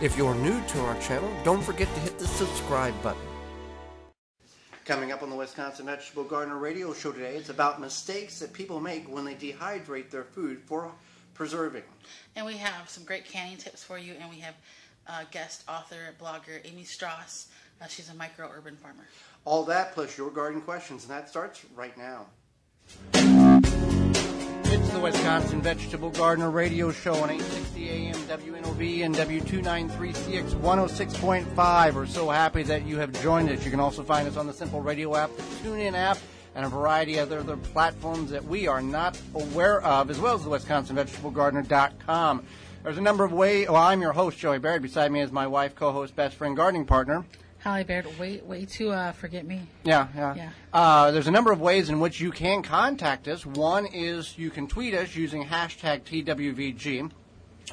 If you're new to our channel, don't forget to hit the subscribe button. Coming up on the Wisconsin Vegetable Gardener Radio Show today, it's about mistakes that people make when they dehydrate their food for preserving. And we have some great canning tips for you, and we have uh, guest author, blogger Amy Stross. Uh, she's a micro urban farmer. All that plus your garden questions, and that starts right now. It's the Wisconsin Vegetable Gardener Radio Show on 860 AM WNOV and W293CX 106.5. We're so happy that you have joined us. You can also find us on the Simple Radio app, the TuneIn app, and a variety of other, platforms that we are not aware of, as well as the WisconsinVegetableGardener.com. There's a number of ways. Well, I'm your host, Joey Baird. Beside me is my wife, co-host, best friend, gardening partner. Holly Baird, way, way to uh, forget me. Yeah, yeah. Yeah. Uh, there's a number of ways in which you can contact us. One is you can tweet us using hashtag TWVG.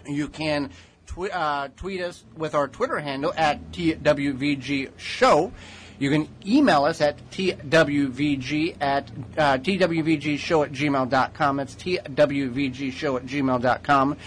You can tw- uh, tweet us with our Twitter handle at TWVG Show. You can email us at twvg at uh, twvgshow at gmail.com. That's twvgshow at gmail.com.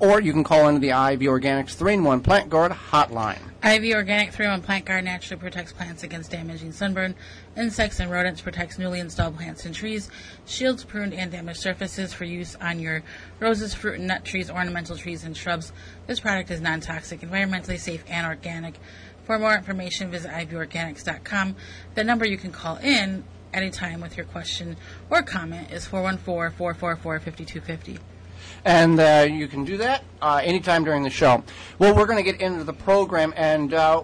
Or you can call into the Ivy Organics 3-in-1 Plant Guard hotline. Ivy Organic 3-1 Plant Guard naturally protects plants against damaging sunburn, insects, and rodents, protects newly installed plants and trees, shields pruned and damaged surfaces for use on your roses, fruit and nut trees, ornamental trees, and shrubs. This product is non-toxic, environmentally safe, and organic. For more information, visit ivyorganics.com. The number you can call in anytime with your question or comment is 414-444-5250. And uh, you can do that uh, anytime during the show. Well, we're going to get into the program, and uh,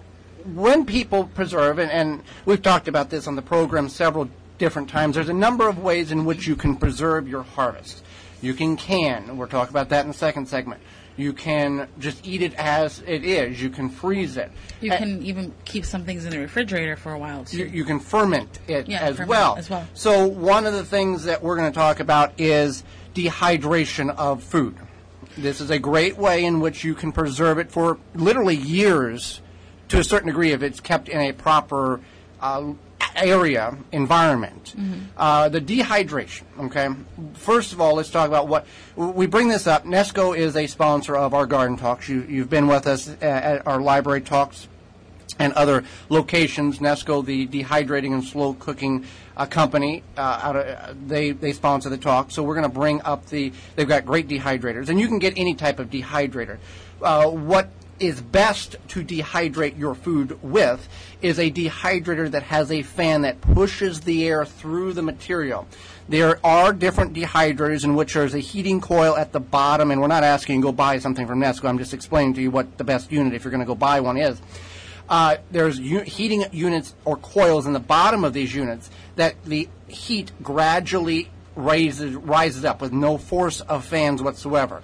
when people preserve, and, and we've talked about this on the program several different times, there's a number of ways in which you can preserve your harvest. You can can, we'll talk about that in the second segment. You can just eat it as it is. You can freeze it. You A- can even keep some things in the refrigerator for a while too. you, you can ferment it Yeah, as ferment well. as well. So one of the things that we're going to talk about is dehydration of food. This is a great way in which you can preserve it for literally years, to a certain degree, if it's kept in a proper uh, area environment. Mm-hmm. Uh, the dehydration. Okay. First of all, let's talk about what we bring this up. Nesco is a sponsor of our garden talks. You, you've been with us at, at our library talks and other locations. Nesco, the dehydrating and slow cooking uh, company, uh, out of, uh, they they sponsor the talk. So we're going to bring up the. They've got great dehydrators, and you can get any type of dehydrator. Uh, what is best to dehydrate your food with is a dehydrator that has a fan that pushes the air through the material. There are different dehydrators in which there's a heating coil at the bottom, and we're not asking you to go buy something from Nesco. I'm just explaining to you what the best unit, if you're going to go buy one, is. Uh, there's heating units or coils in the bottom of these units that the heat gradually raises rises up with no force of fans whatsoever.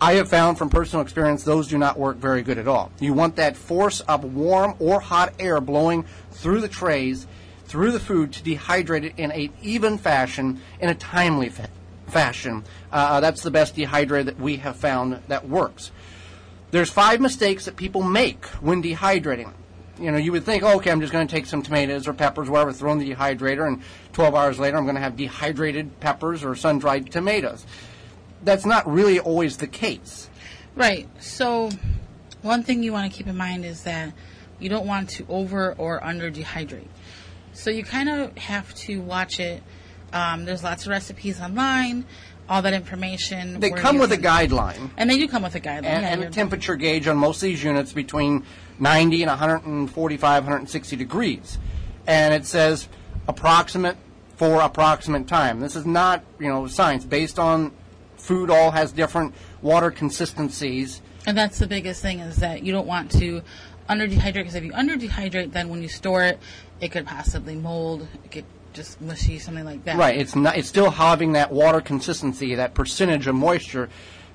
I have found from personal experience those do not work very good at all. You want that force of warm or hot air blowing through the trays, through the food to dehydrate it in a even fashion, in a timely fa- fashion. Uh, that's the best dehydrator that we have found that works. There's five mistakes that people make when dehydrating. You know, you would think, okay, I'm just going to take some tomatoes or peppers, whatever, throw in the dehydrator, and 12 hours later I'm going to have dehydrated peppers or sun-dried tomatoes. That's not really always the case. Right. So, one thing you want to keep in mind is that you don't want to over or under dehydrate. So, you kind of have to watch it. Um, there's lots of recipes online, all that information. They come with a guideline And they do come with a guideline. and, yeah, and a temperature gauge on most of these units between 90 and 145, 160 degrees. And it says approximate for approximate time. This is not, you know, science. Based on food all has different water consistencies. And that's the biggest thing is that you don't want to under dehydrate because if you under dehydrate, then when you store it, it could possibly mold. It could just mushy, something like that. Right. It's not. It's still having that water consistency, that percentage of moisture,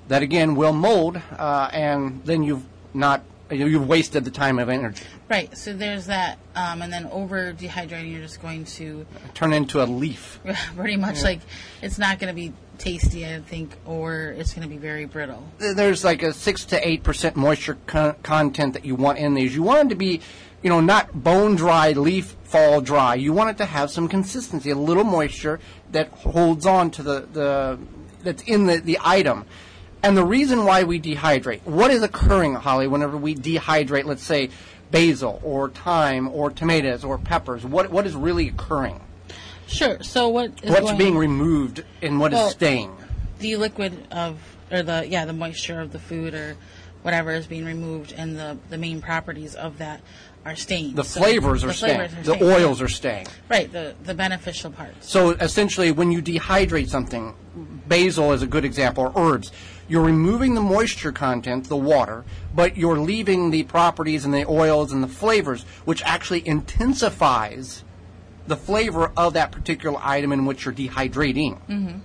that again will mold, uh, and then you've not you've wasted the time of energy. Right. So there's that, um, and then over dehydrating, you're just going to Turn into a leaf. pretty much like it's not going to be tasty, I think, or it's going to be very brittle. There's like a six to eight percent moisture con- content that you want in these. You want them to be, you know, not bone dry, leaf fall dry. You want it to have some consistency, a little moisture that holds on to the the that's in the the item. And the reason why we dehydrate, what is occurring, Holly, whenever we dehydrate, let's say, basil or thyme or tomatoes or peppers? What, what is really occurring? Sure. So what is What's going, being removed and what is Well, staying? the liquid of or the yeah the moisture of the food or whatever is being removed and the the main properties of that are staying. The So flavors are the staying. flavors are The staying, oils are staying. right. The the beneficial parts. So essentially, when you dehydrate something, basil is a good example, or herbs, you're removing the moisture content, the water, but you're leaving the properties and the oils and the flavors, which actually intensifies the flavor of that particular item in which you're dehydrating.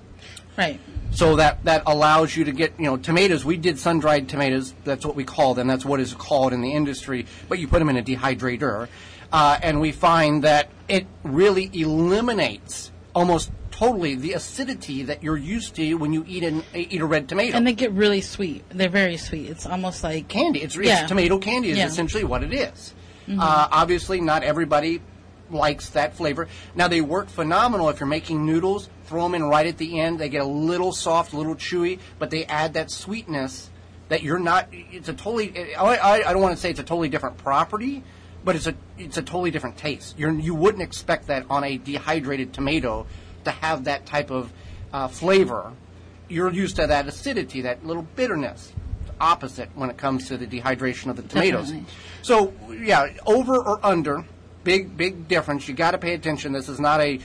Right. So that, that allows you to get, you know, tomatoes. We did sun dried tomatoes. That's what we call them. That's what is called in the industry. But you put them in a dehydrator. Uh, and we find that it really eliminates almost totally the acidity that you're used to when you eat, an, eat a red tomato. And they get really sweet. They're very sweet. It's almost like candy. It's, Yeah. it's tomato candy is Yeah. Mm-hmm. essentially what it is. Uh, obviously, not everybody likes that flavor. Now they work phenomenal if you're making noodles. Throw them in right at the end. They get a little soft, a little chewy, but they add that sweetness that you're not. It's a totally. I, I, don't want to say it's a totally different property, but it's a it's a totally different taste. You're you wouldn't expect that on a dehydrated tomato to have that type of uh, flavor. You're used to that acidity, that little bitterness opposite when it comes to the dehydration of the tomatoes. Definitely. So yeah, over or under, big big difference. You got to pay attention. This is not a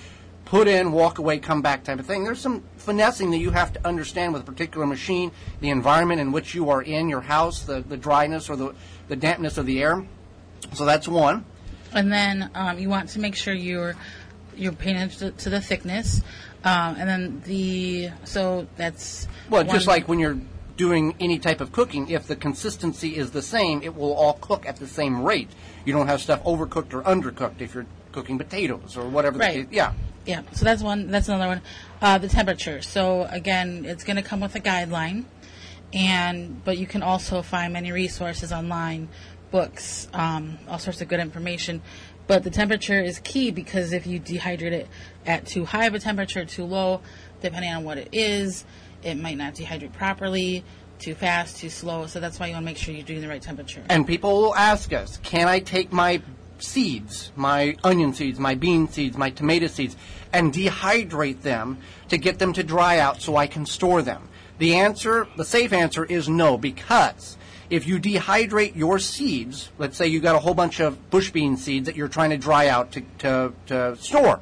put in, walk away, come back type of thing. There's some finessing that you have to understand with a particular machine, the environment in which you are in, your house, the, the dryness or the, the dampness of the air. So that's one. and then um, you want to make sure you're you're attention to, to the thickness, um, and then the so that's Well, just like when you're doing any type of cooking, if the consistency is the same, it will all cook at the same rate. You don't have stuff overcooked or undercooked if you're cooking potatoes or whatever. Right. case- Yeah. Yeah, so that's one. That's another one. Uh, the temperature. So again, it's going to come with a guideline, and but you can also find many resources online, books, um, all sorts of good information. But the temperature is key because if you dehydrate it at too high of a temperature, too low, depending on what it is, it might not dehydrate properly. Too fast, too slow. So that's why you want to make sure you're doing the right temperature. And people will ask us, can I take my seeds, my onion seeds, my bean seeds, my tomato seeds, and dehydrate them to get them to dry out so I can store them? The answer, the safe answer is no, because if you dehydrate your seeds, let's say you got a whole bunch of bush bean seeds that you're trying to dry out to, to, to store.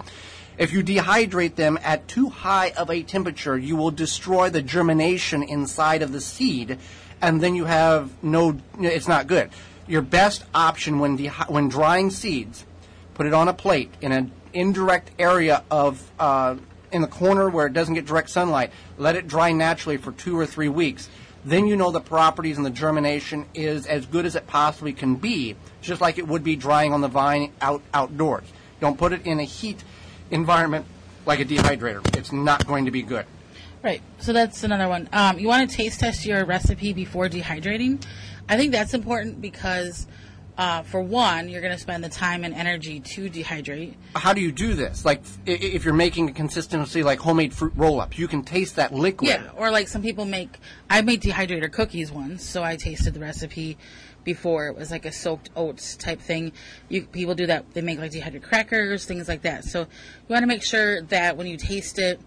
If you dehydrate them at too high of a temperature, you will destroy the germination inside of the seed, and then you have no. It's not good. Your best option when when drying seeds, put it on a plate in an indirect area of uh, in the corner where it doesn't get direct sunlight. Let it dry naturally for two or three weeks. Then you know the properties and the germination is as good as it possibly can be, just like it would be drying on the vine out outdoors. Don't put it in a heat environment like a dehydrator. It's not going to be good. Right. So that's another one. Um, you want to taste test your recipe before dehydrating. I think that's important because, uh, for one, you're going to spend the time and energy to dehydrate. How do you do this? Like, if you're making a consistency like homemade fruit roll-ups, you can taste that liquid. Yeah. Or like some people make. I made dehydrator cookies once, so I tasted the recipe before. It was like a soaked oats type thing. You people do that. They make like dehydrated crackers, things like that. So you want to make sure that when you taste it,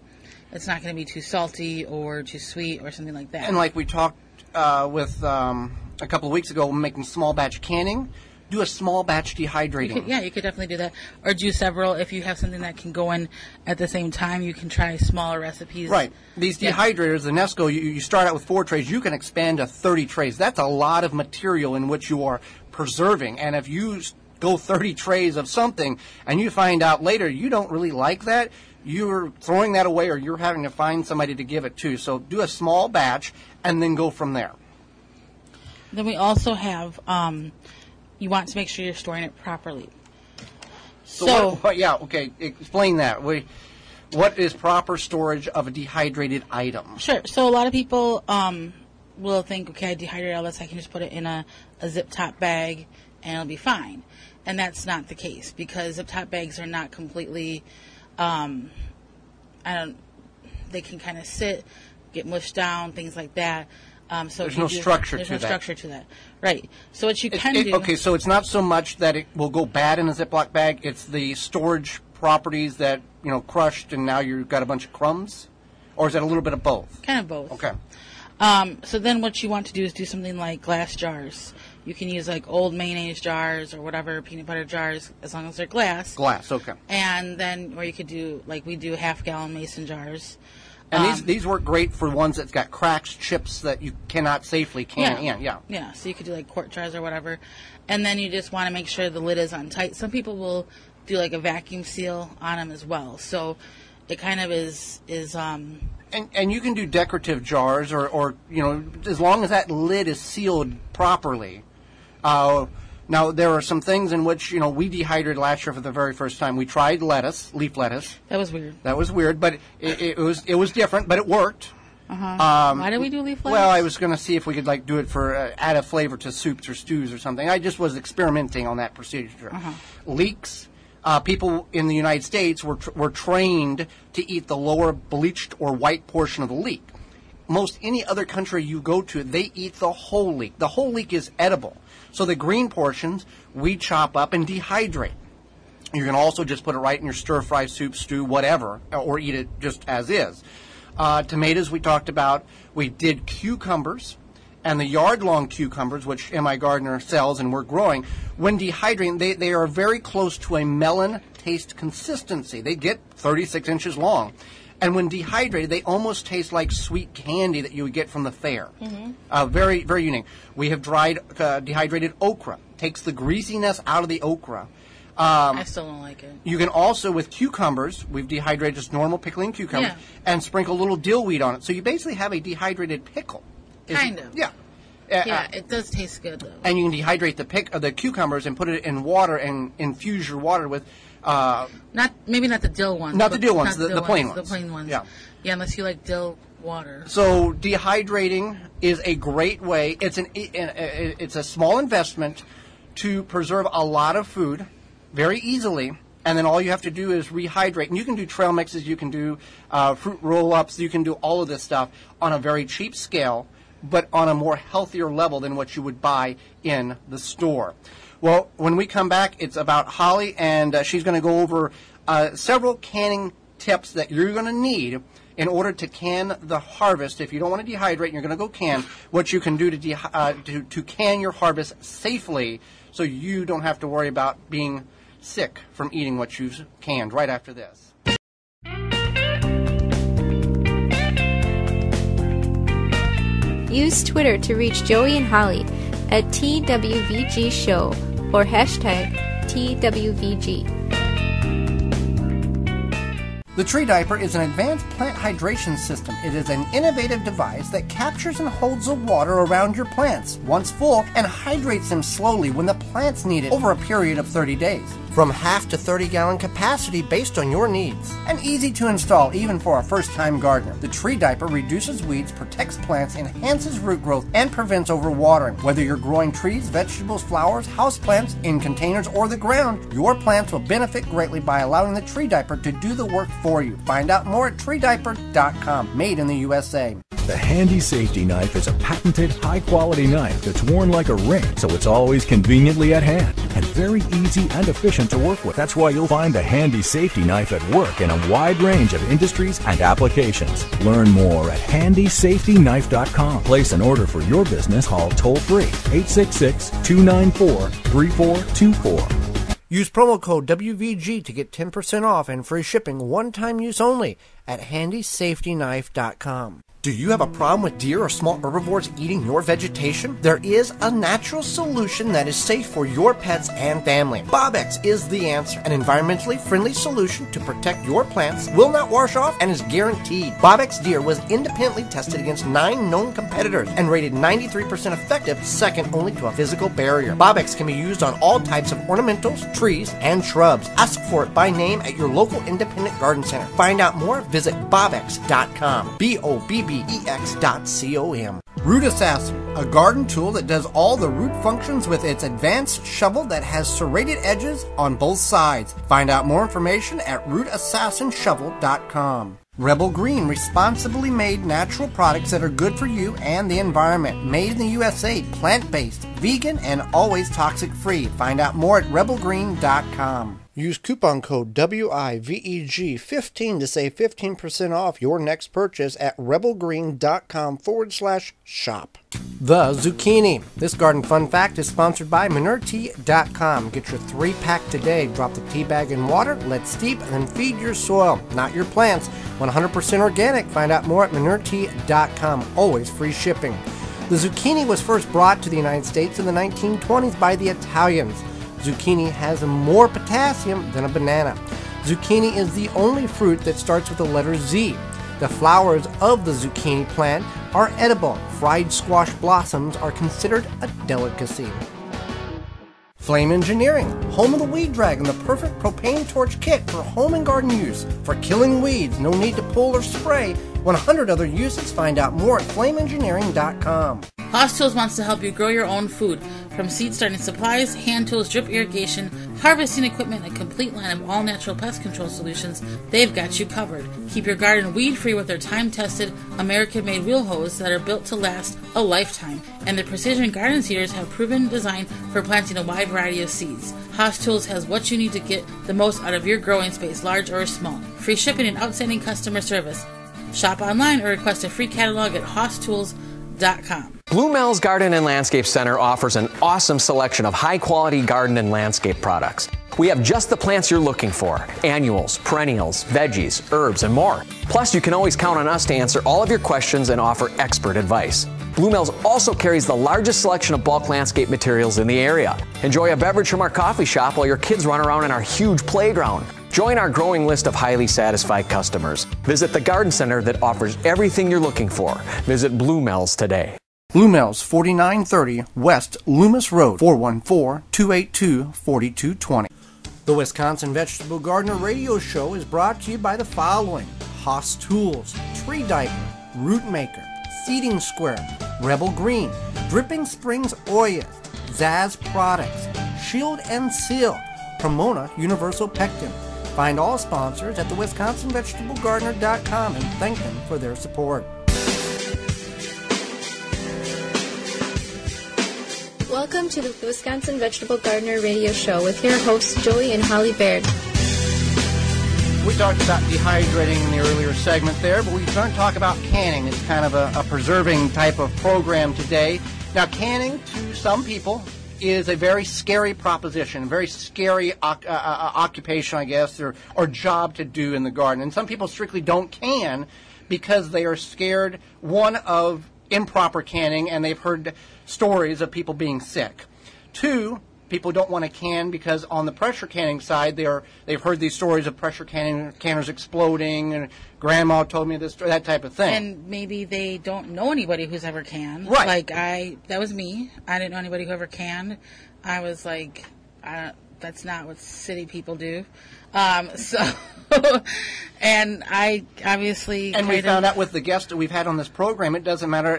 it's not going to be too salty or too sweet or something like that. And like we talked uh, with um, a couple of weeks ago, making small batch canning, do a small batch dehydrating. Yeah, you could definitely do that. Or do several. If you have something that can go in at the same time, you can try smaller recipes. Right. These dehydrators, the Nesco, you, you start out with four trays. You can expand to 30 trays. That's a lot of material in which you are preserving. And if you go 30 trays of something and you find out later you don't really like that, you're throwing that away or you're having to find somebody to give it to. So do a small batch and then go from there. Then we also have, um, you want to make sure you're storing it properly. So, So, what, what- yeah, okay, explain that. We, what is proper storage of a dehydrated item? sure. So a lot of people um, will think, okay, I dehydrated all this, I can just put it in a, a zip top bag and it'll be fine. And that's not the case because zip top bags are not completely, um, I don't, they can kind of sit, get mushed down, things like that. Um, so There's no do- structure there's to no that. structure to that, right? So what you It- can it- do. okay, so it's not so much that it will go bad in a Ziploc bag. It's the storage properties that you know crushed, and now you've got a bunch of crumbs, or is that a little bit of both? Kind of both. Okay. Um, so then what you want to do is do something like glass jars. You can use like old mayonnaise jars or whatever peanut butter jars, as long as they're glass. Glass. Okay. And then, or you could do like we do half gallon mason jars. And Um, these these work great for ones that's got cracks, chips that you cannot safely can in. Yeah. Yeah. So you could do like quart jars or whatever, and then you just want to make sure the lid is on tight. Some people will do like a vacuum seal on them as well. So it kind of is is um And, and you can do decorative jars, or, or you know, as long as that lid is sealed properly. Uh, now there are some things in which you know we dehydrated last year for the very first time. We tried lettuce, leaf lettuce. that was weird. That was weird, but it, it was it was different, but it worked. Why did we do leaf lettuce? Um, Well, I was going to see if we could like do it for uh, add a flavor to soups or stews or something. I just was experimenting on that procedure. Leeks. Uh, people in the United States were tr- were trained to eat the lower bleached or white portion of the leek. Most any other country you go to, they eat the whole leek. The whole leek is edible. So the green portions we chop up and dehydrate. You can also just put it right in your stir fry, soup, stew, whatever, or eat it just as is. Uh, tomatoes we talked about. We did cucumbers and the yard long cucumbers, which MIgardener sells and we're growing. When dehydrating, they, they are very close to a melon taste consistency. They get 36 inches long. And when dehydrated, they almost taste like sweet candy that you would get from the fair. Uh, very, very unique. We have dried, uh, dehydrated okra. Takes the greasiness out of the okra. I still don't like it. You can also, with cucumbers, we've dehydrated just normal pickling cucumbers, Yeah. and sprinkle a little dill weed on it. So you basically have a dehydrated pickle. Is- Kind of. Yeah. Uh, Yeah, uh, it does taste good though. and you can dehydrate the pick, uh, the cucumbers and put it in water and infuse your water with. Uh, Not maybe not the dill ones. Not the dill ones, the- dill the plain The ones. The plain ones. Yeah. Yeah, unless you like dill water. so dehydrating is a great way. It's an it's a small investment to preserve a lot of food very easily. And then all you have to do is rehydrate. And you can do trail mixes, you can do uh, fruit roll ups, you can do all of this stuff on a very cheap scale, but on a more healthier level than what you would buy in the store. Well, when we come back, it's about Holly, and uh, she's going to go over uh, several canning tips that you're going to need in order to can the harvest. If you don't want to dehydrate and you're going to go can, what you can do to, dehy- uh, to, to can your harvest safely so you don't have to worry about being sick from eating what you've canned right after this. Use Twitter to reach Joey and Holly at TWVG Show or hashtag TWVG. The Tree Diaper is an advanced plant hydration system. It is an innovative device that captures and holds the water around your plants once full and hydrates them slowly when the plants need it over a period of 30 days. From half to 30 gallon capacity based on your needs. And easy to install even for a first time gardener. The Tree Diaper reduces weeds, protects plants, enhances root growth, and prevents overwatering. Whether you're growing trees, vegetables, flowers, houseplants, in containers, or the ground, your plants will benefit greatly by allowing the Tree Diaper to do the work for you. Find out more at treediaper.com. Made in the USA. The Handy Safety Knife is a patented, high quality knife that's worn like a ring, so it's always conveniently at hand and very easy and efficient to work with. That's why you'll find the Handy Safety Knife at work in a wide range of industries and applications. Learn more at handysafetyknife.com. Place an order for your business, call toll free 866 294 3424. Use promo code WVG to get 10% off and free shipping one time use only at handysafetyknife.com. Do you have a problem with deer or small herbivores eating your vegetation? There is a natural solution that is safe for your pets and family. Bobbex is the answer. An environmentally friendly solution to protect your plants, will not wash off, and is guaranteed. Bobbex Deer was independently tested against nine known competitors and rated 93% effective, second only to a physical barrier. Bobbex can be used on all types of ornamentals, trees, and shrubs. Ask for it by name at your local independent garden center. Find out more, visit bobbex.com. B O B B E X dot C O M. Root Assassin, a garden tool that does all the root functions with its advanced shovel that has serrated edges on both sides. Find out more information at rootassassinshovel.com. Rebel Green, responsibly made natural products that are good for you and the environment. Made in the USA, plant based, vegan, and always toxic free. Find out more at rebelgreen.com. Use coupon code WIVEG15 to save 15% off your next purchase at rebelgreen.com forward slash shop. The Zucchini. This garden fun fact is sponsored by Minertea.com. Get your three pack today. Drop the tea bag in water, let steep, and then feed your soil, not your plants. 100% organic. Find out more at Minertea.com. Always free shipping. The zucchini was first brought to the United States in the 1920s by the Italians. Zucchini has more potassium than a banana. Zucchini is the only fruit that starts with the letter Z. The flowers of the zucchini plant are edible. Fried squash blossoms are considered a delicacy. Flame Engineering, home of the Weed Dragon, the perfect propane torch kit for home and garden use. For killing weeds, no need to pull or spray. 100 other uses. Find out more at flameengineering.com. Hoss Tools wants to help you grow your own food. From seed starting supplies, hand tools, drip irrigation, harvesting equipment, and a complete line of all natural pest control solutions, they've got you covered. Keep your garden weed free with their time tested, American made wheel hoes that are built to last a lifetime. And their precision garden seeders have proven design for planting a wide variety of seeds. Hoss Tools has what you need to get the most out of your growing space, large or small. Free shipping and outstanding customer service. Shop online or request a free catalog at hosstools.com. Blue Mel's Garden and Landscape Center offers an awesome selection of high quality garden and landscape products. We have just the plants you're looking for annuals, perennials, veggies, herbs, and more. Plus, you can always count on us to answer all of your questions and offer expert advice. Blue Mel's also carries the largest selection of bulk landscape materials in the area. Enjoy a beverage from our coffee shop while your kids run around in our huge playground. Join our growing list of highly satisfied customers. Visit the garden center that offers everything you're looking for. Visit Blue Mel's today. Blue Mel's, 4930 West Loomis Road, 414-282-4220. The Wisconsin Vegetable Gardener Radio Show is brought to you by the following. Hoss Tools, Tree Diaper, Root Maker, Seeding Square, Rebel Green, Dripping Springs Oil, Zaz Products, Shield and Seal, Pomona Universal Pectin. Find all sponsors at the WisconsinVegetableGardener.com and thank them for their support. Welcome to the Wisconsin Vegetable Gardener Radio Show with your hosts Joey and Holly Baird. We talked about dehydrating in the earlier segment there, but we don't talk about canning. It's kind of a, a preserving type of program today. Now, canning to some people is a very scary proposition, a very scary oc- uh, uh, occupation, I guess, or, or job to do in the garden. And some people strictly don't can because they are scared, one, of improper canning, and they've heard stories of people being sick. Two, people don't want to can because on the pressure canning side, they are they've heard these stories of pressure canning canners exploding, and grandma told me this that type of thing. And maybe they don't know anybody who's ever canned. Right. Like I, that was me. I didn't know anybody who ever canned. I was like, I, that's not what city people do. Um, so, and I obviously and we found out with the guests that we've had on this program, it doesn't matter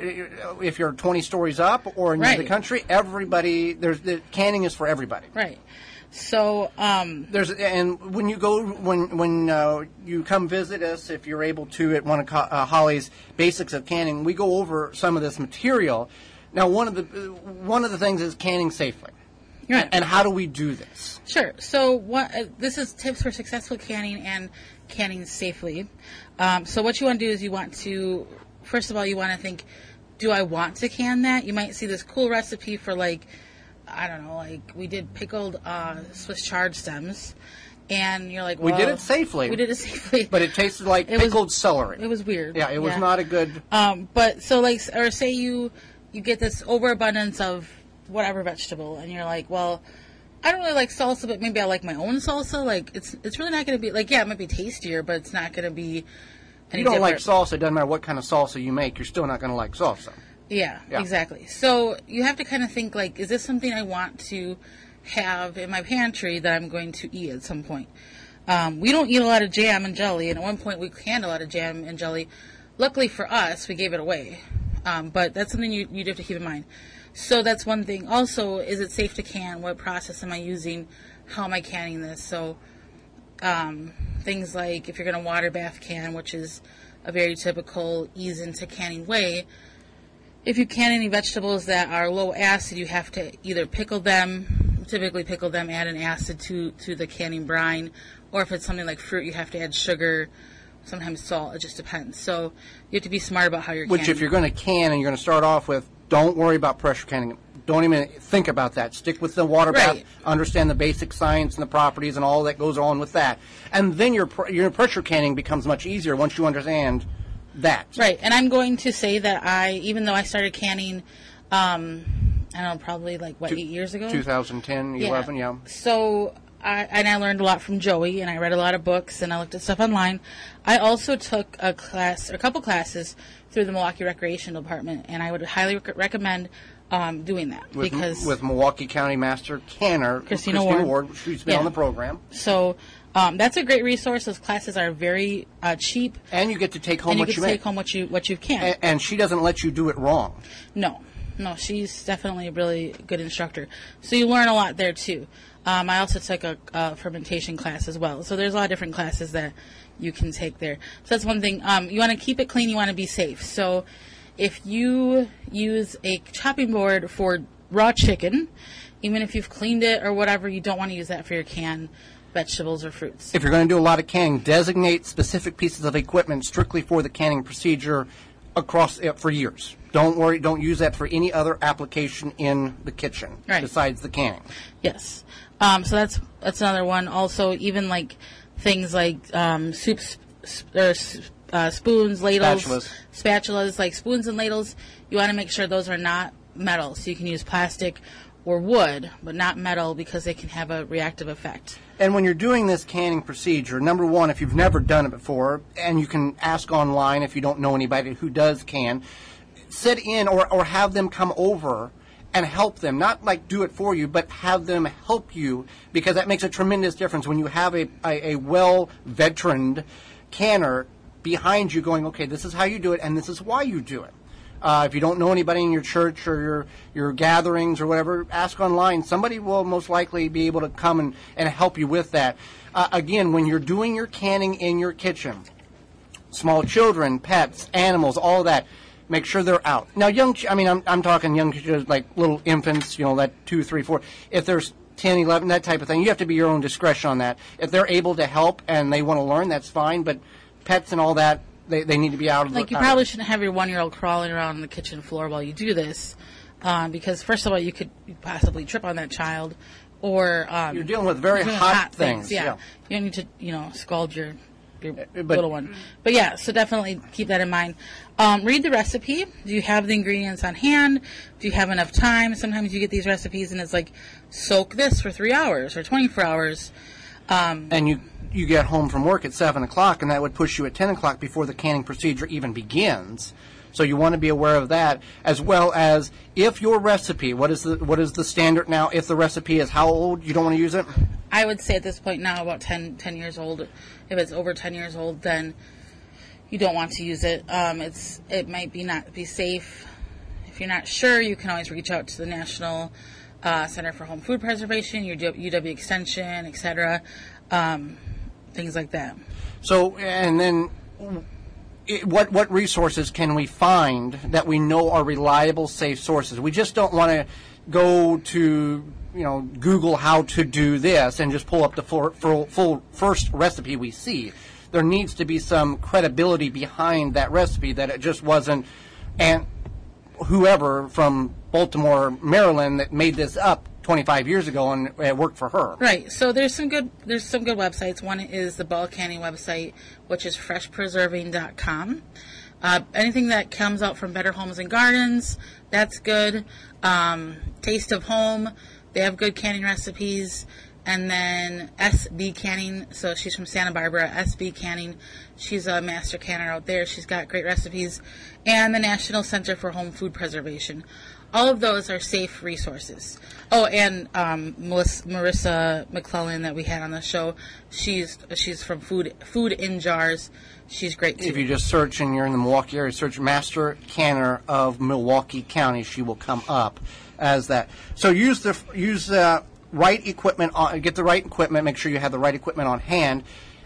if you're 20 stories up or in the country. Everybody, there's the canning is for everybody. right. So, um, There's and when you go when when uh, you come visit us, if you're able to, at one of uh, Holly's basics of canning, we go over some of this material. Now, one of the one of the things is canning safely, Right. and how do we do this? Sure. So what uh, this is tips for successful canning and canning safely. Um, so what you want to do is you want to first of all you want to think, do I want to can that? You might see this cool recipe for like I don't know, like we did pickled uh, Swiss chard stems, and you're like, We did it safely. We did it safely, But it tasted like It was- pickled celery. it was weird. yeah, it was not a good. Um, but so like, or say you you get this overabundance of whatever vegetable, and you're like, well, I don't really like salsa, but maybe I like my own salsa. Like, it's it's really not going to be like, yeah, it might be tastier, but it's not going to be. Any you don't like salsa, it doesn't matter what kind of salsa you make, you're still not going to like salsa. Yeah, Yeah. exactly. So you have to kind of think like, is this something I want to have in my pantry that I'm going to eat at some point? Um, we don't eat a lot of jam and jelly, and at one point we canned a lot of jam and jelly. Luckily for us, we gave it away. Um, but that's something you you have to keep in mind. So that's one thing. Also, is it safe to can? What process am I using? How am I canning this? So, um, things like if you're going to water bath can, which is a very typical ease into canning way. If you can any vegetables that are low acid, you have to either pickle them, typically pickle them, add an acid to, to the canning brine, or if it's something like fruit, you have to add sugar, sometimes salt, it just depends. So you have to be smart about how you're Which, canning. if you're going to can and you're going to start off with, don't worry about pressure canning. Don't even think about that. Stick with the water bath. Right. Understand the basic science and the properties and all that goes on with that. And then your pr- your pressure canning becomes much easier once you understand that. Right, and I'm going to say that I, even though I started canning, um, I don't know, probably like what eight years ago. 2010, 11, yeah. So I and I learned a lot from Joey, and I read a lot of books, and I looked at stuff online. I also took a class, or a couple classes, through the Milwaukee Recreation Department, and I would highly rec- recommend um, doing that With, because with Milwaukee County Master Canner, Christina Ward. She's been Yeah. on the program. so um, that's a great resource. Those classes are very uh, cheap, And you get to take home and you what get you to make. take home what you what you can. A- and she doesn't let you do it wrong. No, no, she's definitely a really good instructor. So you learn a lot there too. Um, I also took a, a fermentation class as well. So there's a lot of different classes that you can take there. So that's one thing. Um, you want to keep it clean. You want to be safe. So if you use a chopping board for raw chicken, even if you've cleaned it or whatever, you don't want to use that for your canned vegetables or fruits. If you're going to do a lot of canning, designate specific pieces of equipment strictly for the canning procedure across it for years. Don't worry, don't use that for any other application in the kitchen Right. besides the canning. Yes. Um, so that's that's another one. Also, even like things like um, soups, sp- or s- uh, spoons, ladles, Spatulas. spatulas, like spoons and ladles. You want to make sure those are not metal. So you can use plastic or wood, but not metal because they can have a reactive effect. And when you're doing this canning procedure, number one, if you've never done it before, and you can ask online if you don't know anybody who does can, sit in or, or have them come over and help them. Not like do it for you, but have them help you because that makes a tremendous difference when you have a, a, a well veteraned canner behind you going, okay, this is how you do it and this is why you do it. Uh, if you don't know anybody in your church or your, your gatherings or whatever, ask online. Somebody will most likely be able to come and, and help you with that. Uh, again, when you're doing your canning in your kitchen, small children, pets, animals, all that, make sure they're out. Now, young, ch- I mean, I'm, I'm talking young, like little infants, you know, that two, three, four. If there's 10, 11, that type of thing, you have to be your own discretion on that. If they're able to help and they want to learn, that's fine, but pets and all that, they, they need to be out of the Like you of- probably shouldn't have your one-year-old crawling around on the kitchen floor while you do this, um, because first of all, you could possibly trip on that child, or um, You're dealing with very you're hot things, Yeah. yeah. Uh, you need to, you know, scald your your but- little one. But yeah, so definitely keep that in mind. Um, read the recipe. Do you have the ingredients on hand? Do you have enough time? Sometimes you get these recipes and it's like, soak this for three hours or 24 hours. and you you get home from work at seven o'clock, and that would push you at ten o'clock before the canning procedure even begins. So you want to be aware of that, as well as if your recipe, what is the what is the standard now? If the recipe is how old, you don't want to use it. I would say at this point now about 10, 10 years old. If it's over 10 years old, then you don't want to use it. Um, it's it might be not be safe. If you're not sure, you can always reach out to the National uh, Center for Home Food Preservation, your UW Extension, etc. Um, things like that. So and then. It, what what resources can we find that we know are reliable, safe sources? We just don't want to go to you know Google how to do this and just pull up the full, full, full first recipe we see. There needs to be some credibility behind that recipe that it just wasn't and whoever from Baltimore, Maryland that made this up 25 years ago and it worked for her. Right. So there's some good there's some good websites. One is the Ball Canning website, which is freshpreserving.com. Uh, anything that comes out from Better Homes and Gardens, that's good. Um, Taste of Home, they have good canning recipes. And then SB Canning, so she's from Santa Barbara. SB Canning, she's a master canner out there. She's got great recipes. And the National Center for Home Food Preservation. All of those are safe resources. Oh, and um, Melissa, Marisa McClellan that we had on the show, she's she's from Food Food in Jars. She's great too. If you just search and you're in the Milwaukee area, search Master Canner of Milwaukee County, she will come up as that. So use the use the right equipment on, get the right equipment, make sure you have the right equipment on hand.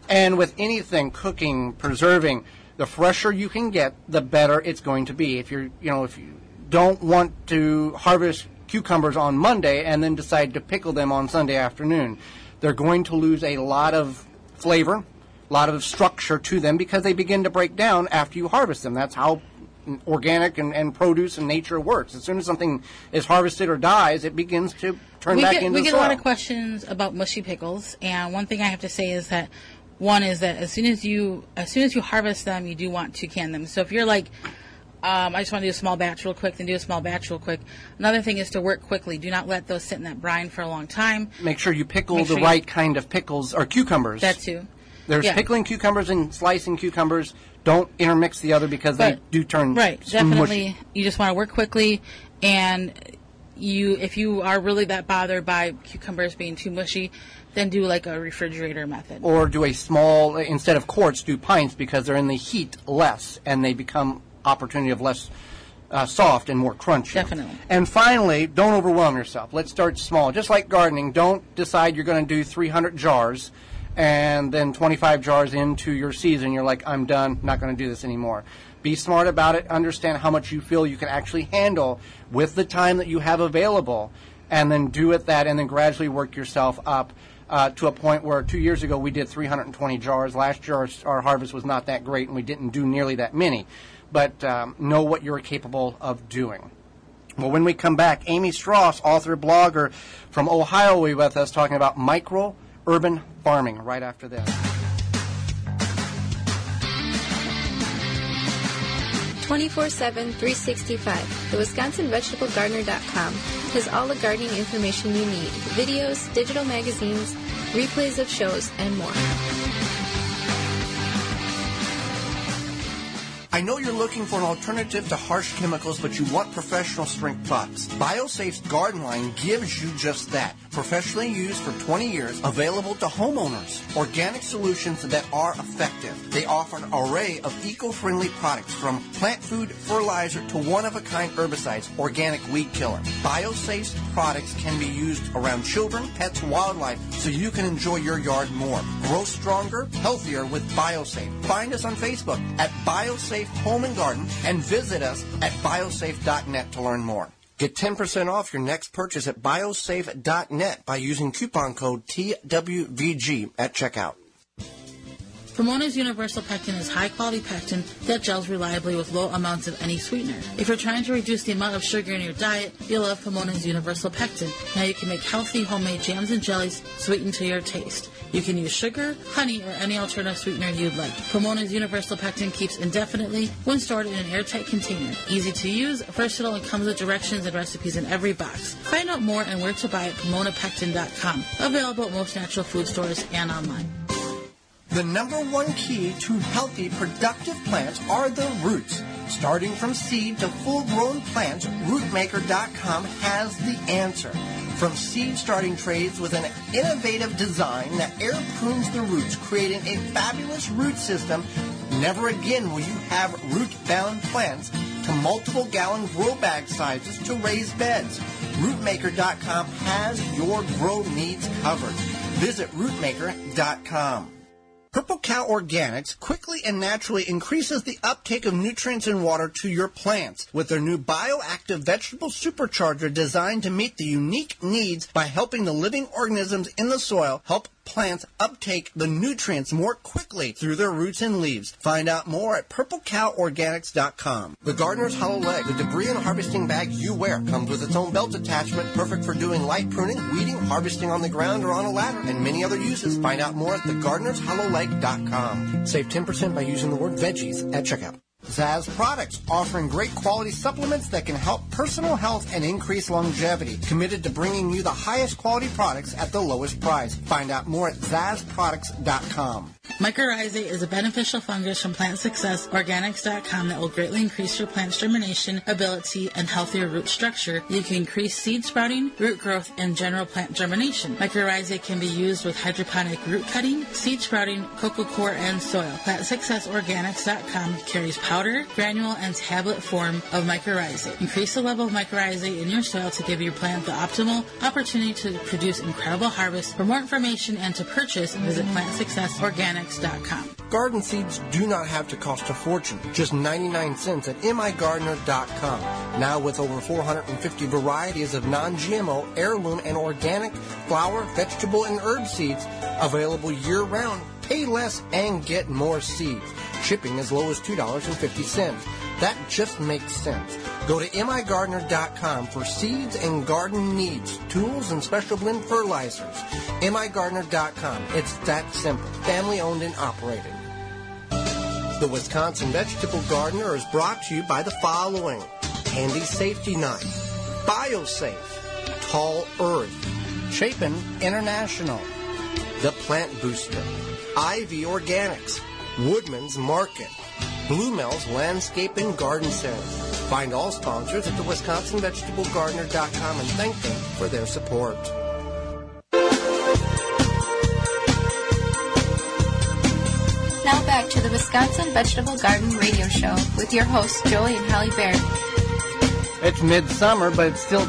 And with anything, cooking, preserving, the fresher you can get, the better it's going to be. If you're, you know, if you don't want to harvest cucumbers on Monday and then decide to pickle them on Sunday afternoon, they're going to lose a lot of flavor, a lot of structure to them because they begin to break down after you harvest them. That's how organic and, and produce and nature works. As soon as something is harvested or dies, it begins to turn we back get, into we get a lot of questions about mushy pickles, and one thing I have to say is that one is that as soon as you as soon as you harvest them, you do want to can them. So if you're like, um, I just want to do a small batch real quick, then do a small batch real quick. Another thing is to work quickly. Do not let those sit in that brine for a long time. Make sure you pickle Make the sure you- right kind of pickles or cucumbers. That too. There's Yeah. pickling cucumbers and slicing cucumbers. Don't intermix the other because they do turn right smushy. definitely you just want to work quickly and you if you are really that bothered by cucumbers being too mushy then do like a refrigerator method Or do a small instead of quarts, do pints because they're in the heat less and they become opportunity of less uh, soft and more crunchy. Definitely. And finally, don't overwhelm yourself. Let's start small. Just like gardening, don't decide you're going to do 300 jars and then 25 jars into your season, you're like, I'm done, not going to do this anymore. Be smart about it. Understand how much you feel you can actually handle with the time that you have available, and then do it that, and then gradually work yourself up uh, to a point where two years ago we did 320 jars. Last year our, our harvest was not that great, and we didn't do nearly that many. But um, know what you're capable of doing. Well, when we come back, Amy Stross, author, blogger from Ohio, will be with us talking about micro urban farming right after this. 24-7, 365. The WisconsinVegetableGardener.com has all the gardening information you need. Videos, digital magazines, replays of shows, and more. I know you're looking for an alternative to harsh chemicals, but you want professional strength products. BioSafe's garden line gives you just that. Professionally used for 20 years, available to homeowners. Organic solutions that are effective. They offer an array of eco-friendly products from plant food, fertilizer to one-of-a-kind herbicides, organic weed killer. Biosafe products can be used around children, pets, wildlife, so you can enjoy your yard more. Grow stronger, healthier with BioSafe. Find us on Facebook at BioSafe Home and Garden and visit us at biosafe.net to learn more. Get 10% off your next purchase at biosafe.net by using coupon code TWVG at checkout. Pomona's Universal Pectin is high quality pectin that gels reliably with low amounts of any sweetener. If you're trying to reduce the amount of sugar in your diet, you'll love Pomona's Universal Pectin. Now you can make healthy homemade jams and jellies sweetened to your taste. You can use sugar, honey, or any alternative sweetener you'd like. Pomona's Universal Pectin keeps indefinitely when stored in an airtight container. Easy to use, versatile, and comes with directions and recipes in every box. Find out more and where to buy at PomonaPectin.com. Available at most natural food stores and online. The number one key to healthy, productive plants are the roots. Starting from seed to full-grown plants, RootMaker.com has the answer. From seed starting trays with an innovative design that air prunes the roots, creating a fabulous root system, never again will you have root-bound plants to multiple gallon grow bag sizes to raise beds. RootMaker.com has your grow needs covered. Visit RootMaker.com. Purple Cow Organics quickly and naturally increases the uptake of nutrients and water to your plants with their new bioactive vegetable supercharger designed to meet the unique needs by helping the living organisms in the soil help plants uptake the nutrients more quickly through their roots and leaves. Find out more at purplecoworganics.com. The Gardener's Hollow Leg, the debris and harvesting bag you wear, comes with its own belt attachment, perfect for doing light pruning, weeding, harvesting on the ground or on a ladder, and many other uses. Find out more at thegardenershollowleg.com. Save 10% by using the word veggies at checkout. Zaz Products, offering great quality supplements that can help personal health and increase longevity. Committed to bringing you the highest quality products at the lowest price. Find out more at ZazProducts.com. Mycorrhizae is a beneficial fungus from PlantSuccessOrganics.com that will greatly increase your plant's germination ability and healthier root structure. You can increase seed sprouting, root growth, and general plant germination. Mycorrhizae can be used with hydroponic root cutting, seed sprouting, coco coir, and soil. PlantSuccessOrganics.com carries powder, granule, and tablet form of mycorrhizae. Increase the level of mycorrhizae in your soil to give your plant the optimal opportunity to produce incredible harvests. For more information and to purchase, visit PlantSuccessOrganics.com. gardenseeds.com. Garden seeds do not have to cost a fortune, just 99 cents at migardener.com. Now with over 450 varieties of non-GMO, heirloom, and organic flower, vegetable, and herb seeds available year-round. Pay less and get more seeds. Shipping as low as $2.50. That just makes sense. Go to migardener.com for seeds and garden needs, tools, and special blend fertilizers. migardener.com. It's that simple. Family owned and operated. The Wisconsin Vegetable Gardener is brought to you by the following Handy Safety Knife, BioSafe, Tall Earth, Chapin International. The Plant Booster, Ivy Organics, Woodman's Market, Blue Mel's Landscape and Garden Center. Find all sponsors at the WisconsinVegetableGardener.com and thank them for their support. Now back to the Wisconsin Vegetable Garden Radio Show with your hosts, Joey and Holly Baird. It's midsummer, but it's still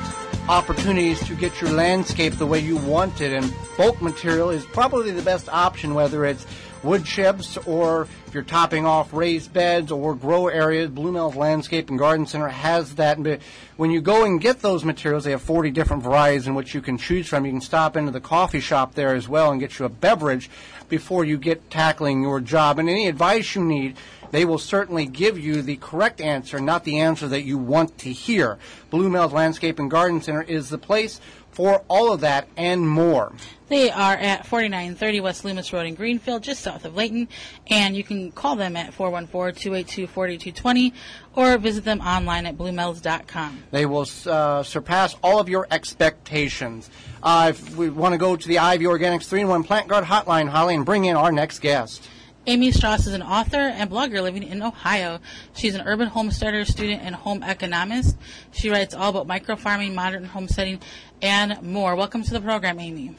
opportunities to get your landscape the way you want it. And bulk material is probably the best option, whether it's wood chips or if you're topping off raised beds or grow areas. Blue Mel's Landscape and Garden Center has that. Uh, when you go and get those materials, they have 40 different varieties in which you can choose from. You can stop into the coffee shop there as well and get you a beverage before you get tackling your job. And any advice you need, they will certainly give you the correct answer, not the answer that you want to hear. Blue Mel's Landscape and Garden Center is the place for all of that and more. They are at 4930 West Loomis Road in Greenfield, just south of Layton, and you can call them at 414-282-4220 or visit them online at bluemels.com. They will uh, surpass all of your expectations. Uh, if we want to go to the Ivy Organics 3-in-1 Plant Guard Hotline, Holly, and bring in our next guest. Amy Stross is an author and blogger living in Ohio. She's an urban homesteader student and home economist. She writes all about microfarming, modern homesteading, and more. Welcome to the program, Amy.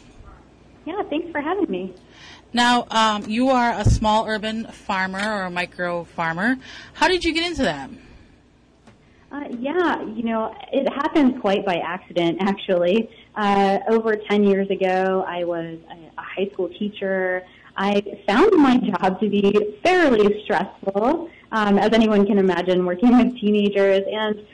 Yeah, thanks for having me. Now, um, you are a small urban farmer or a micro farmer. How did you get into that? Uh, yeah, you know, it happened quite by accident, actually. Uh, over 10 years ago, I was a, a high school teacher. I found my job to be fairly stressful, um, as anyone can imagine, working with teenagers. And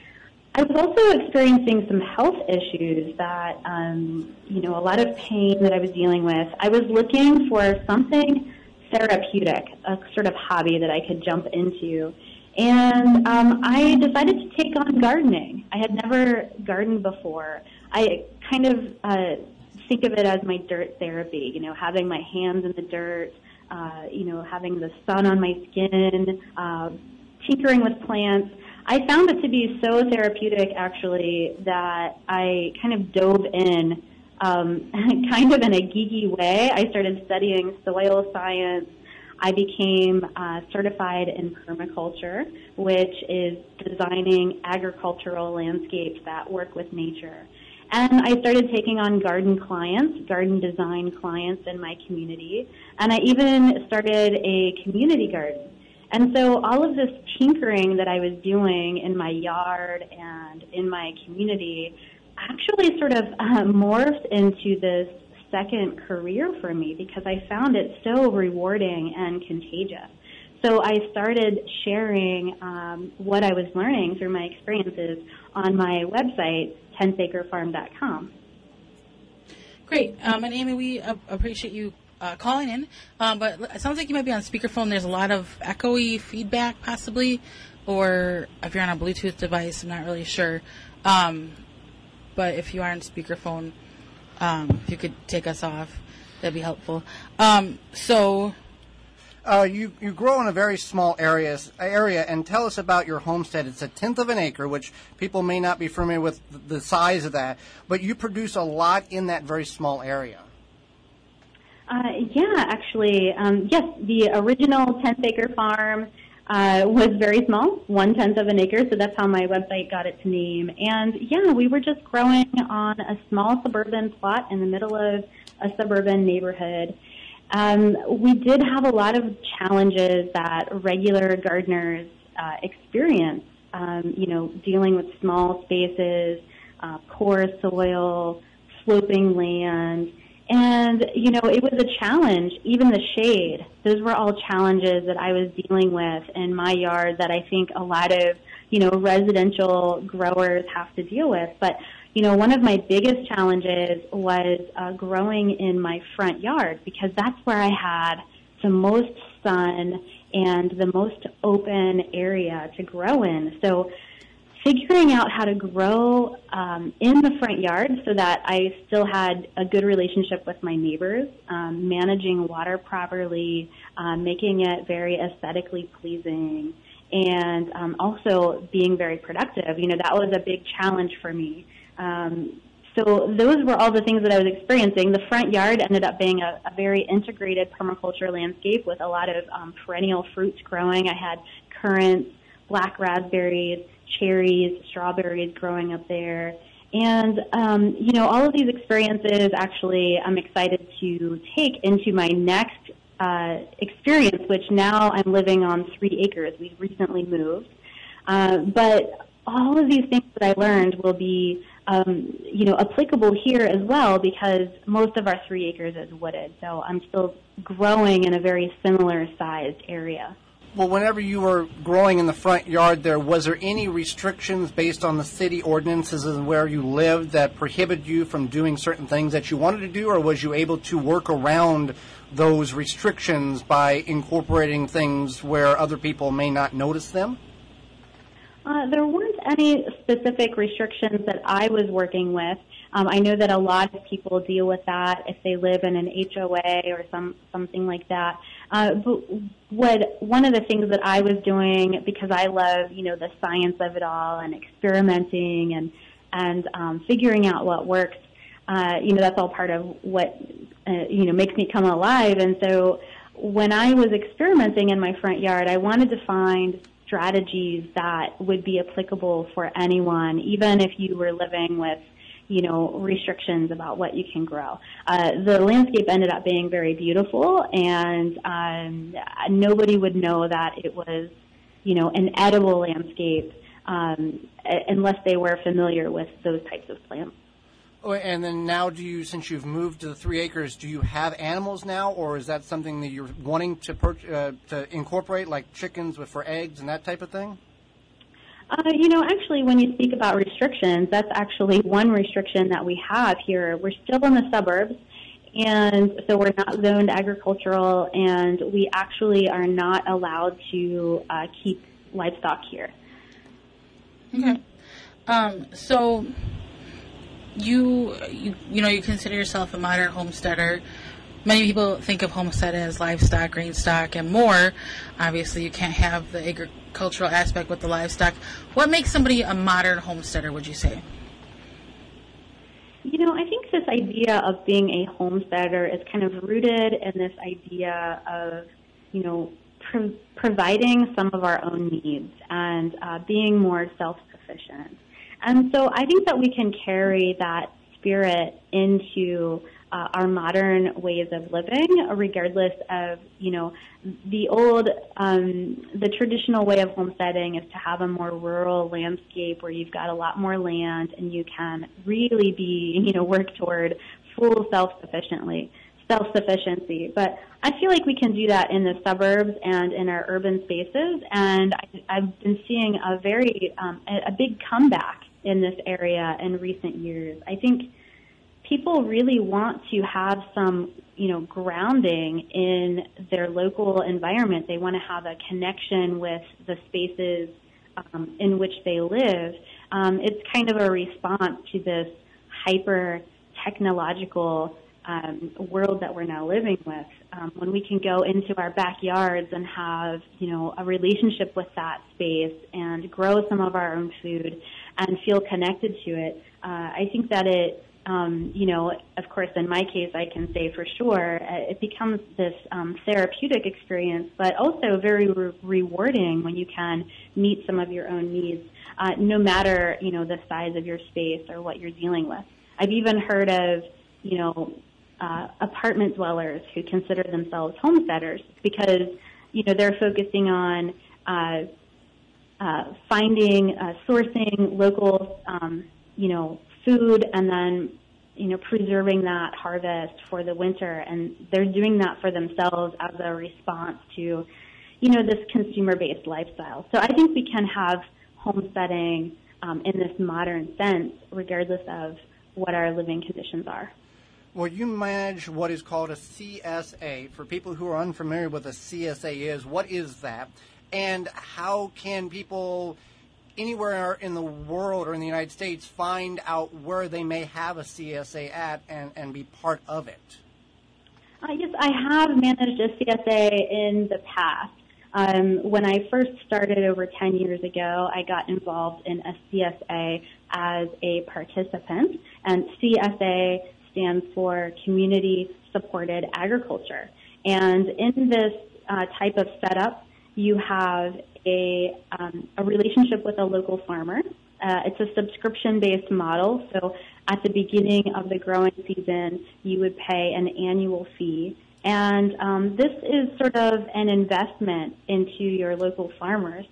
I was also experiencing some health issues that, um, you know, a lot of pain that I was dealing with. I was looking for something therapeutic, a sort of hobby that I could jump into. And um, I decided to take on gardening. I had never gardened before. I kind of uh, think of it as my dirt therapy, you know, having my hands in the dirt, uh, you know, having the sun on my skin, uh, tinkering with plants. I found it to be so therapeutic, actually, that I kind of dove in, um, kind of in a geeky way. I started studying soil science. I became uh, certified in permaculture, which is designing agricultural landscapes that work with nature. And I started taking on garden clients, garden design clients in my community. And I even started a community garden. And so all of this tinkering that I was doing in my yard and in my community actually sort of uh, morphed into this second career for me because I found it so rewarding and contagious. So I started sharing um, what I was learning through my experiences on my website, tenthacrefarm.com. Great. Um, and Amy, we appreciate you uh, calling in. Um, but it sounds like you might be on speakerphone. There's a lot of echoey feedback, possibly, or if you're on a Bluetooth device, I'm not really sure. Um, but if you are on speakerphone, um, if you could take us off, that'd be helpful. Um, so. Uh, you, you grow in a very small area, area, and tell us about your homestead. It's a tenth of an acre, which people may not be familiar with the size of that, but you produce a lot in that very small area. Uh, yeah, actually, um, yes, the original 10th acre farm uh, was very small, one tenth of an acre, so that's how my website got its name. And yeah, we were just growing on a small suburban plot in the middle of a suburban neighborhood. Um, we did have a lot of challenges that regular gardeners uh, experience. Um, you know, dealing with small spaces, uh, poor soil, sloping land, And, you know, it was a challenge. Even the shade, those were all challenges that I was dealing with in my yard that I think a lot of, you know, residential growers have to deal with. But, you know, one of my biggest challenges was uh, growing in my front yard because that's where I had the most sun and the most open area to grow in. So, figuring out how to grow um, in the front yard so that I still had a good relationship with my neighbors, um, managing water properly, um, making it very aesthetically pleasing, and um, also being very productive. You know, that was a big challenge for me. Um, so those were all the things that I was experiencing. The front yard ended up being a, a very integrated permaculture landscape with a lot of um, perennial fruits growing. I had currants, black raspberries, cherries, strawberries growing up there. And, um, you know, all of these experiences actually I'm excited to take into my next uh, experience, which now I'm living on three acres. We recently moved. Uh, but all of these things that I learned will be, um, you know, applicable here as well because most of our three acres is wooded. So I'm still growing in a very similar sized area. Well, whenever you were growing in the front yard there, was there any restrictions based on the city ordinances and where you lived that prohibited you from doing certain things that you wanted to do, or was you able to work around those restrictions by incorporating things where other people may not notice them? Uh, there weren't any specific restrictions that I was working with. Um, I know that a lot of people deal with that if they live in an HOA or some something like that. Uh, but what one of the things that I was doing because I love you know the science of it all and experimenting and and um, figuring out what works. Uh, you know that's all part of what uh, you know makes me come alive. And so when I was experimenting in my front yard, I wanted to find strategies that would be applicable for anyone, even if you were living with you know, restrictions about what you can grow. Uh, the landscape ended up being very beautiful, and um, nobody would know that it was, you know, an edible landscape um, unless they were familiar with those types of plants. Oh, and then now, do you, since you've moved to the three acres, do you have animals now, or is that something that you're wanting to per- uh, to incorporate, like chickens with for eggs and that type of thing? Uh, you know, actually, when you speak about restrictions, that's actually one restriction that we have here. We're still in the suburbs, and so we're not zoned agricultural, and we actually are not allowed to uh, keep livestock here. Okay. Um, so you, you you know you consider yourself a modern homesteader. Many people think of homestead as livestock, grain stock, and more. Obviously, you can't have the agricultural aspect with the livestock. What makes somebody a modern homesteader, would you say? You know, I think this idea of being a homesteader is kind of rooted in this idea of, you know, pro- providing some of our own needs and uh, being more self sufficient. And so I think that we can carry that spirit into uh, our modern ways of living, regardless of you know the old um, the traditional way of homesteading is to have a more rural landscape where you've got a lot more land and you can really be you know work toward full self sufficiently self sufficiency. But I feel like we can do that in the suburbs and in our urban spaces, and I, I've been seeing a very um, a, a big comeback in this area in recent years. I think people really want to have some, you know, grounding in their local environment. They want to have a connection with the spaces um, in which they live. Um, it's kind of a response to this hyper technological um, world that we're now living with. Um, when we can go into our backyards and have, you know, a relationship with that space and grow some of our own food and feel connected to it, uh, I think that it um, you know, of course, in my case, I can say for sure uh, it becomes this um, therapeutic experience, but also very re- rewarding when you can meet some of your own needs, uh, no matter you know the size of your space or what you're dealing with. I've even heard of you know uh, apartment dwellers who consider themselves homesteaders because you know they're focusing on uh, uh, finding, uh, sourcing local, um, you know, food and then you know, preserving that harvest for the winter, and they're doing that for themselves as a response to, you know, this consumer-based lifestyle. So I think we can have homesteading um, in this modern sense, regardless of what our living conditions are. Well, you manage what is called a CSA. For people who are unfamiliar with a CSA is, what is that? And how can people anywhere in the world or in the United States find out where they may have a CSA at and, and be part of it? Uh, yes, I have managed a CSA in the past. Um, when I first started over 10 years ago, I got involved in a CSA as a participant, and CSA stands for Community Supported Agriculture. And in this uh, type of setup, you have a, um, a relationship with a local farmer. Uh, it's a subscription-based model, so at the beginning of the growing season, you would pay an annual fee. And um, this is sort of an investment into your local farmers,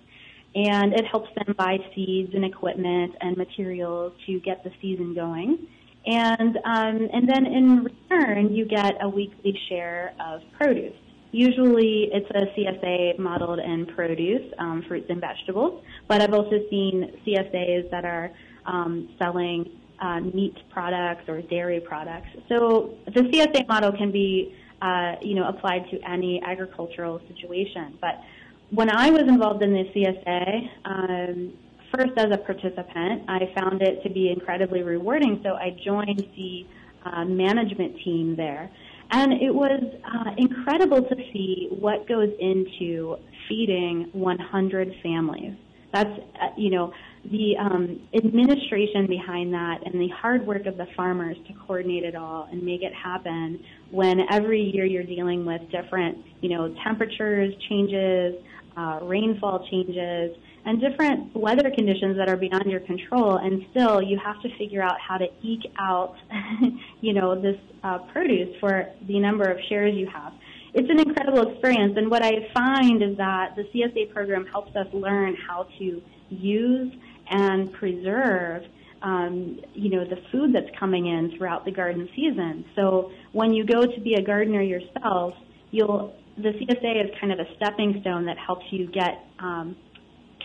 and it helps them buy seeds and equipment and materials to get the season going. And um, and then in return, you get a weekly share of produce. Usually it's a CSA modeled in produce, um, fruits and vegetables, but I've also seen CSAs that are um, selling uh, meat products or dairy products. So the CSA model can be, uh, you know, applied to any agricultural situation. But when I was involved in the CSA, um, first as a participant, I found it to be incredibly rewarding. So I joined the uh, management team there. And it was uh, incredible to see what goes into feeding 100 families. That's, uh, you know, the um, administration behind that and the hard work of the farmers to coordinate it all and make it happen when every year you're dealing with different, you know, temperatures changes, uh, rainfall changes, and different weather conditions that are beyond your control, and still you have to figure out how to eke out, you know, this uh, produce for the number of shares you have. It's an incredible experience, and what I find is that the CSA program helps us learn how to use and preserve um, you know, the food that's coming in throughout the garden season. So when you go to be a gardener yourself, you'll the CSA is kind of a stepping stone that helps you get um,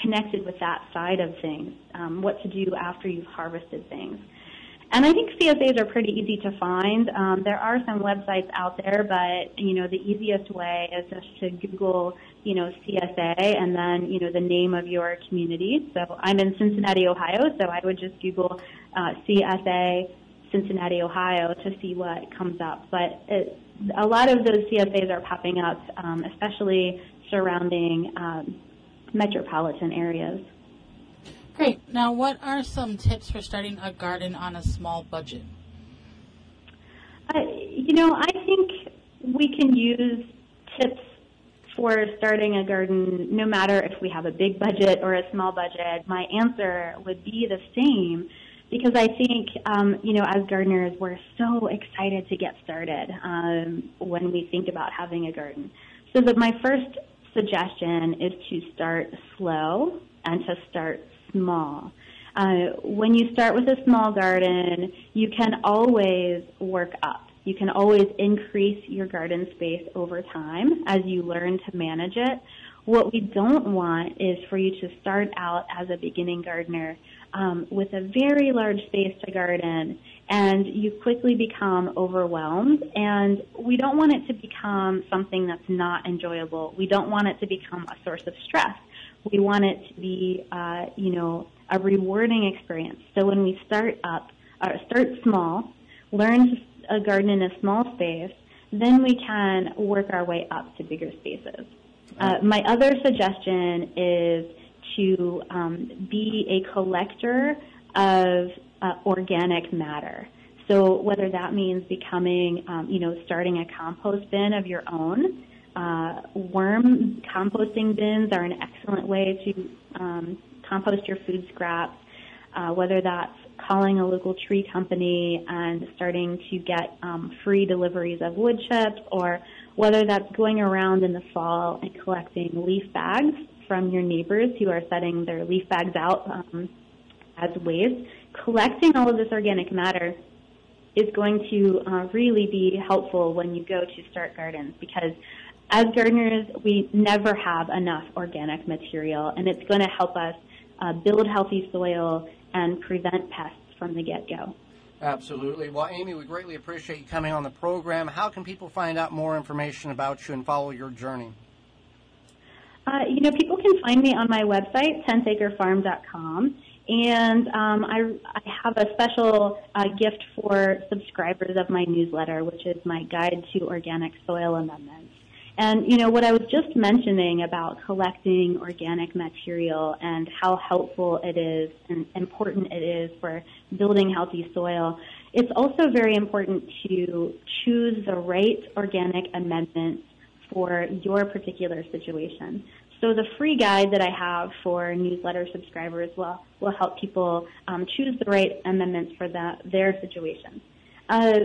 connected with that side of things, um, what to do after you've harvested things. And I think CSAs are pretty easy to find. Um, there are some websites out there, but you know the easiest way is just to Google, you know, CSA and then you know the name of your community. So I'm in Cincinnati, Ohio, so I would just Google uh, CSA Cincinnati, Ohio to see what comes up. But it, a lot of those CSAs are popping up, um, especially surrounding um, metropolitan areas. Great. Now, what are some tips for starting a garden on a small budget? Uh, you know, I think we can use tips for starting a garden no matter if we have a big budget or a small budget. My answer would be the same because I think, um, you know, as gardeners, we're so excited to get started um, when we think about having a garden. So that my first suggestion is to start slow and to start small. Uh, when you start with a small garden, you can always work up. You can always increase your garden space over time as you learn to manage it. What we don't want is for you to start out as a beginning gardener um, with a very large space to garden and you quickly become overwhelmed and we don't want it to become something that's not enjoyable. We don't want it to become a source of stress. We want it to be, uh, you know, a rewarding experience. So when we start up, uh, start small, learn a garden in a small space, then we can work our way up to bigger spaces. Uh, my other suggestion is to um, be a collector of uh, organic matter. So whether that means becoming, um, you know, starting a compost bin of your own, uh, worm composting bins are an excellent way to um, compost your food scraps. Uh, whether that's calling a local tree company and starting to get um, free deliveries of wood chips, or whether that's going around in the fall and collecting leaf bags from your neighbors who are setting their leaf bags out um, as waste collecting all of this organic matter is going to uh, really be helpful when you go to start gardens because as gardeners, we never have enough organic material, and it's going to help us uh, build healthy soil and prevent pests from the get-go. Absolutely. Well, Amy, we greatly appreciate you coming on the program. How can people find out more information about you and follow your journey? Uh, you know, people can find me on my website, tenthacrefarm.com. And um, I, I, have a special uh, gift for subscribers of my newsletter, which is my guide to organic soil amendments. And, you know, what I was just mentioning about collecting organic material and how helpful it is and important it is for building healthy soil, it's also very important to choose the right organic amendments for your particular situation. So the free guide that I have for newsletter subscribers will, will help people um, choose the right amendments for that, their situation. Uh,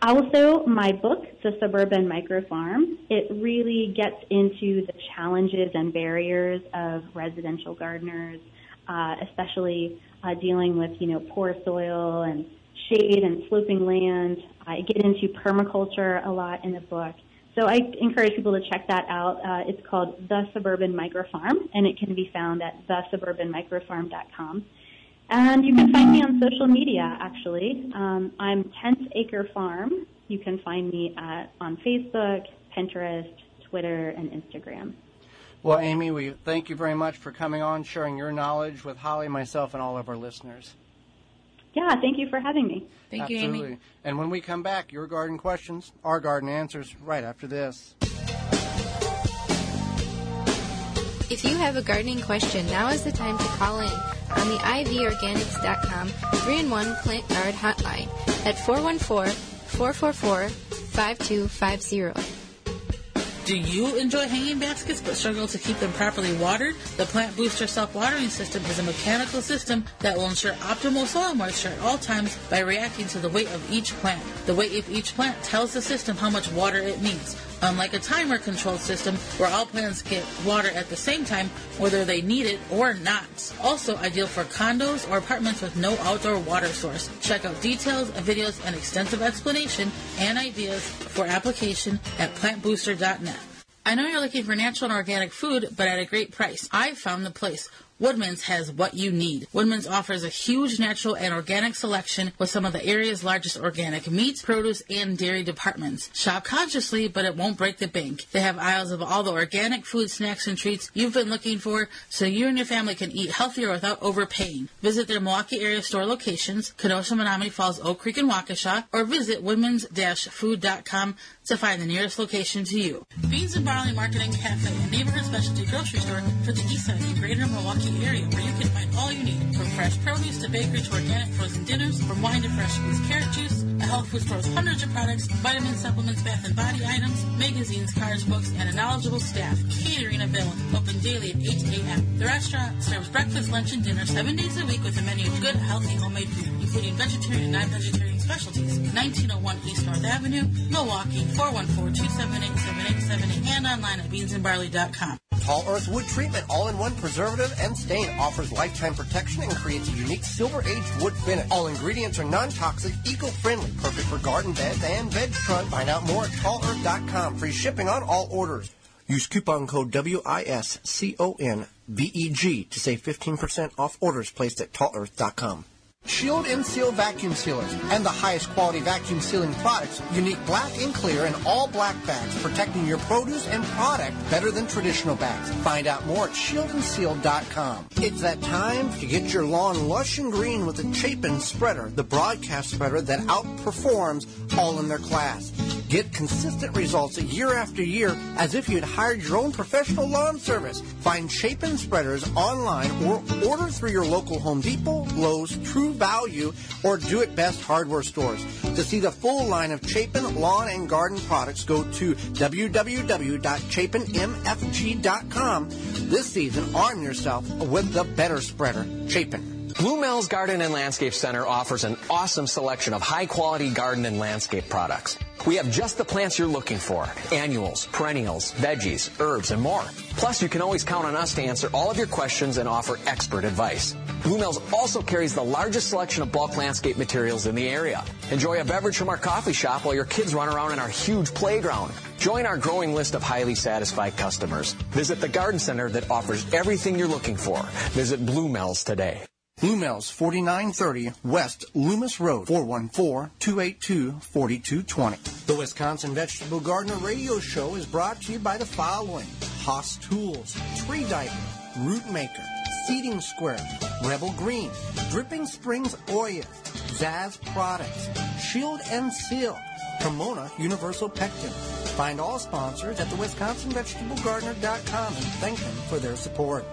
also, my book, The Suburban Microfarm, it really gets into the challenges and barriers of residential gardeners, uh, especially uh, dealing with, you know, poor soil and shade and sloping land. I get into permaculture a lot in the book. So I encourage people to check that out. Uh, it's called The Suburban Microfarm, and it can be found at thesuburbanmicrofarm.com. And you can find me on social media, actually. Um, I'm 10th Acre Farm. You can find me at, on Facebook, Pinterest, Twitter, and Instagram. Well, Amy, we thank you very much for coming on, sharing your knowledge with Holly, myself, and all of our listeners. Yeah, thank you for having me. Thank Absolutely. you, Amy. And when we come back, your garden questions, our garden answers, right after this. If you have a gardening question, now is the time to call in on the ivyorganics.com 3-in-1 Plant Guard hotline at 414-444-5250. Do you enjoy hanging baskets but struggle to keep them properly watered? The Plant Booster Self-Watering System is a mechanical system that will ensure optimal soil moisture at all times by reacting to the weight of each plant. The weight of each plant tells the system how much water it needs. Unlike a timer controlled system where all plants get water at the same time, whether they need it or not. Also ideal for condos or apartments with no outdoor water source. Check out details, videos, and extensive explanation and ideas for application at plantbooster.net. I know you're looking for natural and organic food, but at a great price. I found the place. Woodman's has what you need. Woodman's offers a huge natural and organic selection with some of the area's largest organic meats, produce, and dairy departments. Shop consciously, but it won't break the bank. They have aisles of all the organic food, snacks, and treats you've been looking for so you and your family can eat healthier without overpaying. Visit their Milwaukee area store locations, Kenosha, Menomonee Falls, Oak Creek, and Waukesha, or visit woodmans-food.com to find the nearest location to you. Beans and Barley Marketing Cafe, a neighborhood specialty grocery store for the east side of the greater Milwaukee area where you can find all you need from fresh produce to bakery to organic frozen dinners, from wine to fresh squeezed carrot juice. A health food store with hundreds of products, vitamins, supplements, bath and body items, magazines, cards, books, and a knowledgeable staff. Catering available, open daily at 8 a.m. The restaurant serves breakfast, lunch, and dinner seven days a week with a menu of good, healthy, homemade food, including vegetarian and non-vegetarian specialties. 1901 East North Avenue, Milwaukee, 414-278-7878, and online at beansandbarley.com. Tall Earth Wood Treatment All-in-One Preservative and Stain offers lifetime protection and creates a unique silver-aged wood finish. All ingredients are non-toxic, eco-friendly, perfect for garden beds and veg front. Find out more at tallearth.com. Free shipping on all orders. Use coupon code W-I-S-C-O-N-V-E-G to save 15% off orders placed at tallearth.com. Shield and Seal vacuum sealers and the highest quality vacuum sealing products. Unique black and clear and all black bags protecting your produce and product better than traditional bags. Find out more at shieldandseal.com. It's that time to get your lawn lush and green with the Chapin spreader, the broadcast spreader that outperforms all in their class. Get consistent results year after year as if you'd hired your own professional lawn service. Find Chapin spreaders online or order through your local Home Depot, Lowe's, True Value, or Do It Best hardware stores. To see the full line of Chapin lawn and garden products, go to www.chapinmfg.com. This season, arm yourself with the better spreader, Chapin. Blue Mel's Garden and Landscape Center offers an awesome selection of high quality garden and landscape products. We have just the plants you're looking for annuals, perennials, veggies, herbs, and more. Plus, you can always count on us to answer all of your questions and offer expert advice. Blue Mel's also carries the largest selection of bulk landscape materials in the area. Enjoy a beverage from our coffee shop while your kids run around in our huge playground. Join our growing list of highly satisfied customers. Visit the garden center that offers everything you're looking for. Visit Blue Mel's today. Blue Mel's, 4930 West Loomis Road, 414-282-4220. The Wisconsin Vegetable Gardener Radio Show is brought to you by the following. Hoss Tools, Tree Diaper, Root Maker, Seeding Square, Rebel Green, Dripping Springs Oil, Zaz Products, Shield and Seal, Pomona Universal Pectin. Find all sponsors at the WisconsinVegetableGardener.com and thank them for their support.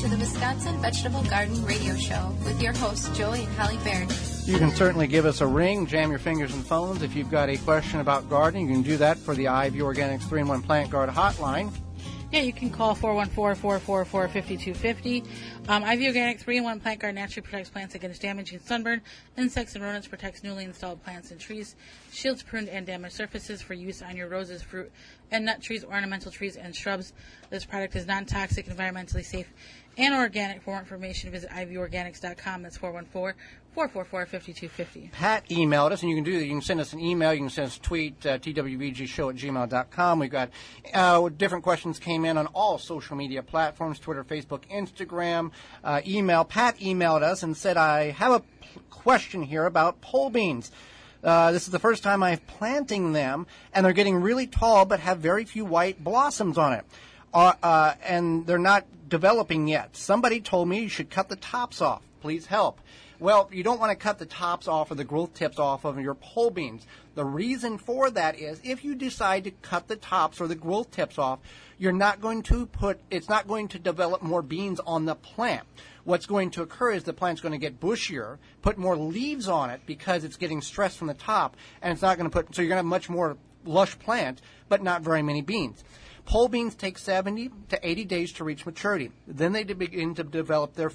To the Wisconsin Vegetable Garden Radio Show with your hosts, Joey and Holly Baird. You can certainly give us a ring, jam your fingers and phones. If you've got a question about gardening, you can do that for the Ivy Organics 3 in 1 Plant Guard hotline. Yeah, you can call 414-444-5250. Um, Ivy Organic 3-in-1 Plant Guard naturally protects plants against damaging sunburn, insects, and rodents, protects newly installed plants and trees, shields pruned and damaged surfaces for use on your roses, fruit, and nut trees, ornamental trees, and shrubs. This product is non-toxic, environmentally safe, and organic. For more information, visit ivyorganics.com. That's 414-444-5250. Pat emailed us, and you can do that. You can send us an email. You can send us a tweet, uh, twvgshow at gmail.com. We've got uh, different questions came in on all social media platforms, Twitter, Facebook, Instagram, uh, email. Pat emailed us and said, I have a question here about pole beans. Uh, this is the first time I'm planting them, and they're getting really tall but have very few white blossoms on it. Uh, uh, and they're not developing yet. Somebody told me you should cut the tops off. Please help. Well, you don't want to cut the tops off or the growth tips off of your pole beans. The reason for that is if you decide to cut the tops or the growth tips off, you're not going to put, it's not going to develop more beans on the plant. What's going to occur is the plant's going to get bushier, put more leaves on it because it's getting stress from the top, and it's not going to put, so you're going to have much more lush plant, but not very many beans. Pole beans take 70 to 80 days to reach maturity. Then they begin to develop their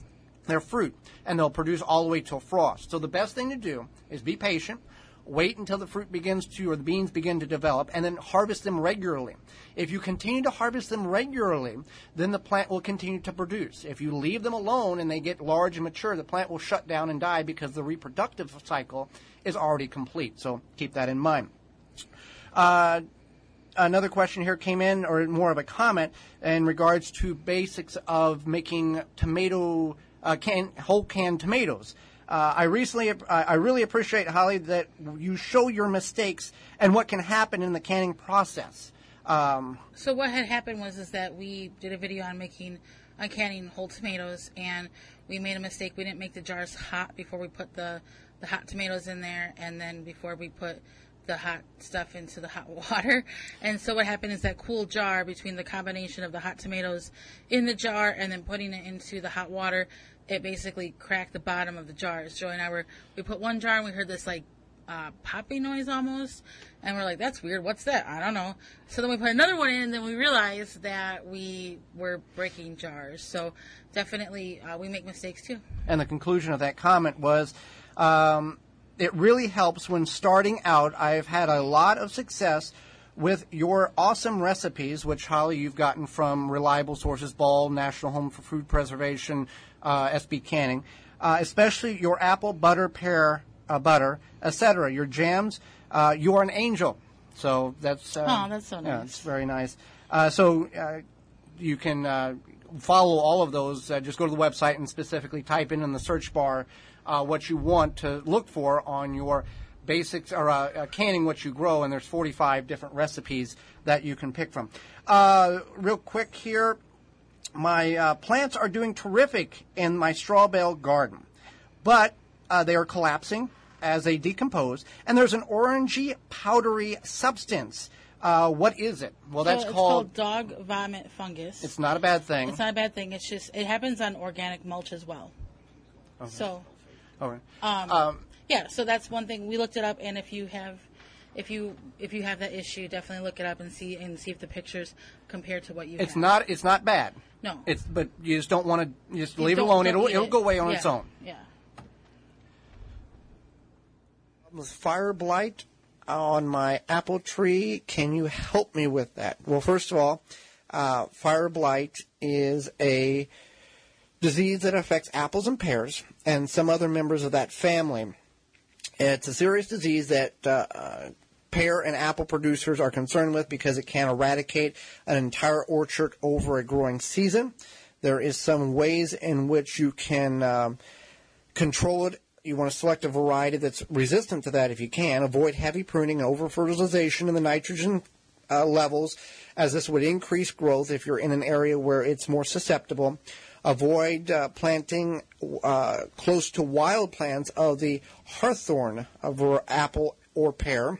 their fruit, and they'll produce all the way till frost. So the best thing to do is be patient, wait until the fruit begins to, or the beans begin to develop, and then harvest them regularly. If you continue to harvest them regularly, then the plant will continue to produce. If you leave them alone and they get large and mature, the plant will shut down and die because the reproductive cycle is already complete. So keep that in mind. Uh, another question here came in, or more of a comment, in regards to basics of making tomato uh, can whole canned tomatoes. Uh, I recently, I really appreciate Holly that you show your mistakes and what can happen in the canning process. Um, So what had happened was is that we did a video on making on canning whole tomatoes and we made a mistake. We didn't make the jars hot before we put the the hot tomatoes in there and then before we put the hot stuff into the hot water. And so what happened is that cool jar between the combination of the hot tomatoes in the jar and then putting it into the hot water, it basically cracked the bottom of the jars. Joey and I were we put one jar and we heard this like uh, popping noise almost, and we're like, "That's weird. What's that? I don't know." So then we put another one in, and then we realized that we were breaking jars. So definitely, uh, we make mistakes too. and the conclusion of that comment was um, it really helps when starting out. I've had a lot of success with your awesome recipes, which Holly you've gotten from reliable sources, Ball, National Home for Food Preservation, uh, SB Canning, uh, especially your apple butter pear uh, butter, etc. Your jams, uh, you're an angel. So that's uh, Aw, that's so nice. Yeah, it's very nice. Uh, so uh, you can uh, follow all of those. Uh, just go to the website and specifically type in in the search bar uh, what you want to look for on your basics or uh, uh, canning what you grow, and there's 45 different recipes that you can pick from. Uh, real quick here, my uh, plants are doing terrific in my straw bale garden, but uh, they are collapsing as they decompose, and there's an orangey, powdery substance. Uh, what is it? Well, that's So it's called. called dog vomit fungus. It's not a bad thing. It's not a bad thing. It's just it happens on organic mulch as well. So Okay. Um, yeah, so that's one thing. We looked it up, and if you have if you if you have that issue, definitely look it up and see and see if the pictures compare to what you. It's have. not it's not bad. No. It's but you just don't want to just You leave it alone. It'll it'll it. go away on Yeah, its own. Yeah. with fire blight on my apple tree. Can you help me with that? Well, first of all, uh, fire blight is a disease that affects apples and pears and some other members of that family. It's a serious disease that uh, uh, pear and apple producers are concerned with because it can eradicate an entire orchard over a growing season. There is some ways in which you can um, control it. You want to select a variety that's resistant to that if you can. Avoid heavy pruning and over fertilization in the nitrogen uh, levels, as this would increase growth if you're in an area where it's more susceptible. Avoid uh, planting uh, close to wild plants of the hawthorn of apple or pear.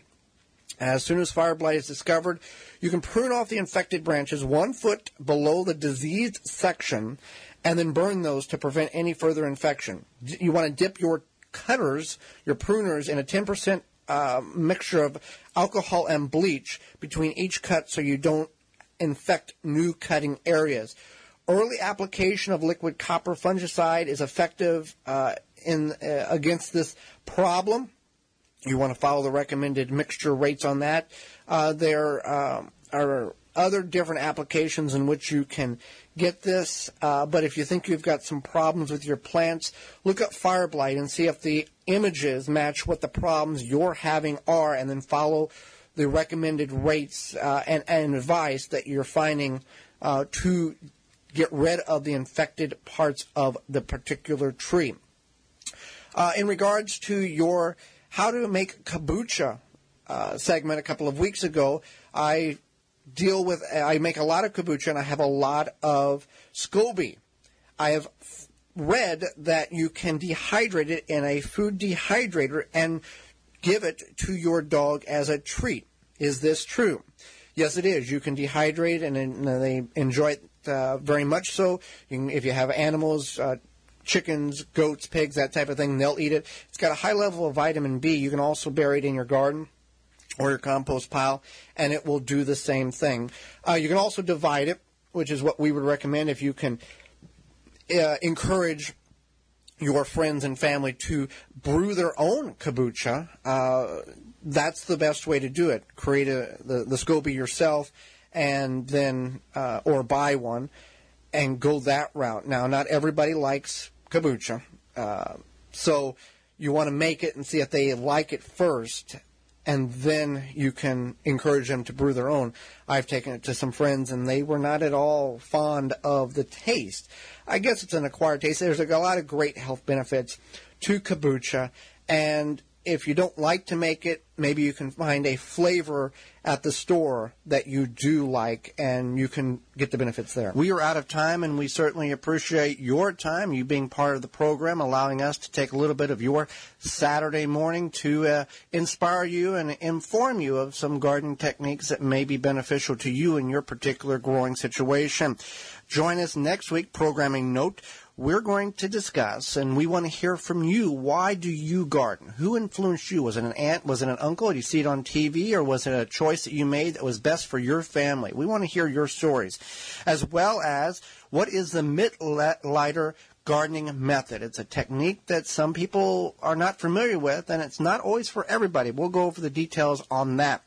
As soon as fire blight is discovered, you can prune off the infected branches one foot below the diseased section and then burn those to prevent any further infection. You want to dip your cutters, your pruners, in a 10% uh, mixture of alcohol and bleach between each cut so you don't infect new cutting areas. Early application of liquid copper fungicide is effective uh, in uh, against this problem. You want to follow the recommended mixture rates on that. Uh, there um, are other different applications in which you can get this, uh, but if you think you've got some problems with your plants, look up fire blight and see if the images match what the problems you're having are, and then follow the recommended rates uh, and, and advice that you're finding uh, to get rid of the infected parts of the particular tree. Uh, in regards to your how to make kombucha uh, segment a couple of weeks ago, I deal with I make a lot of kombucha and I have a lot of SCOBY. I have f- read that you can dehydrate it in a food dehydrator and give it to your dog as a treat. Is this true? Yes, it is. You can dehydrate and, and they enjoy it uh, very much so. You can, if you have animals, uh, chickens, goats, pigs, that type of thing, they'll eat it. It's got a high level of vitamin B. You can also bury it in your garden or your compost pile, and it will do the same thing. Uh, you can also divide it, which is what we would recommend if you can uh, encourage your friends and family to brew their own kombucha. Uh, that's the best way to do it. Create a, the, the SCOBY yourself and then, uh, or buy one and go that route. Now, not everybody likes kombucha. Uh, so you want to make it and see if they like it first and then you can encourage them to brew their own. I've taken it to some friends, and they were not at all fond of the taste. I guess it's an acquired taste. There's a lot of great health benefits to kombucha, and if you don't like to make it, maybe you can find a flavor at the store that you do like, and you can get the benefits there. We are out of time, and we certainly appreciate your time, you being part of the program, allowing us to take a little bit of your Saturday morning to uh, inspire you and inform you of some gardening techniques that may be beneficial to you in your particular growing situation. Join us next week, programming note we're going to discuss, and we want to hear from you. Why do you garden? Who influenced you? Was it an aunt? Was it an uncle? Did you see it on TV? Or was it a choice that you made that was best for your family? We want to hear your stories, as well as what is the Mittleider gardening method. It's a technique that some people are not familiar with, and it's not always for everybody. We'll go over the details on that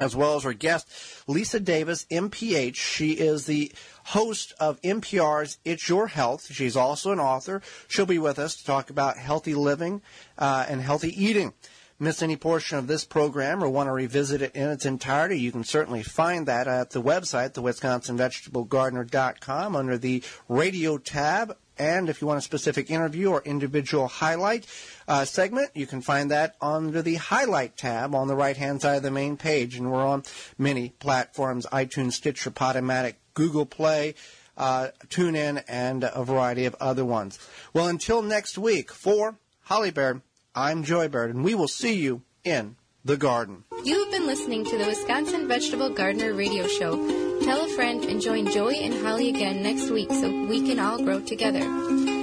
as well as our guest, Lisa Davis, MPH. She is the host of NPR's It's Your Health. She's also an author. She'll be with us to talk about healthy living uh, and healthy eating. Miss any portion of this program or want to revisit it in its entirety, you can certainly find that at the website, the WisconsinVegetableGardener.com, under the radio tab. And if you want a specific interview or individual highlight uh, segment, you can find that under the highlight tab on the right hand side of the main page. And we're on many platforms iTunes, Stitcher, Podomatic, Google Play, uh, TuneIn, and a variety of other ones. Well, until next week, for Holly Baird, I'm Joey Baird, and we will see you in the garden. You have been listening to the Wisconsin Vegetable Gardener Radio Show. Tell a friend and join Joey and Holly again next week so we can all grow together.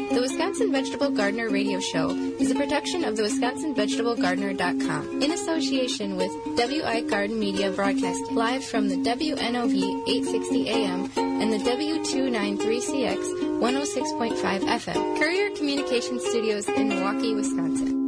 The Wisconsin Vegetable Gardener Radio Show is a production of the WisconsinVegetableGardener.com in association with WI Garden Media Broadcast live from the WNOV 860 AM and the W293CX 106.5 FM Courier Communication Studios in Milwaukee, Wisconsin.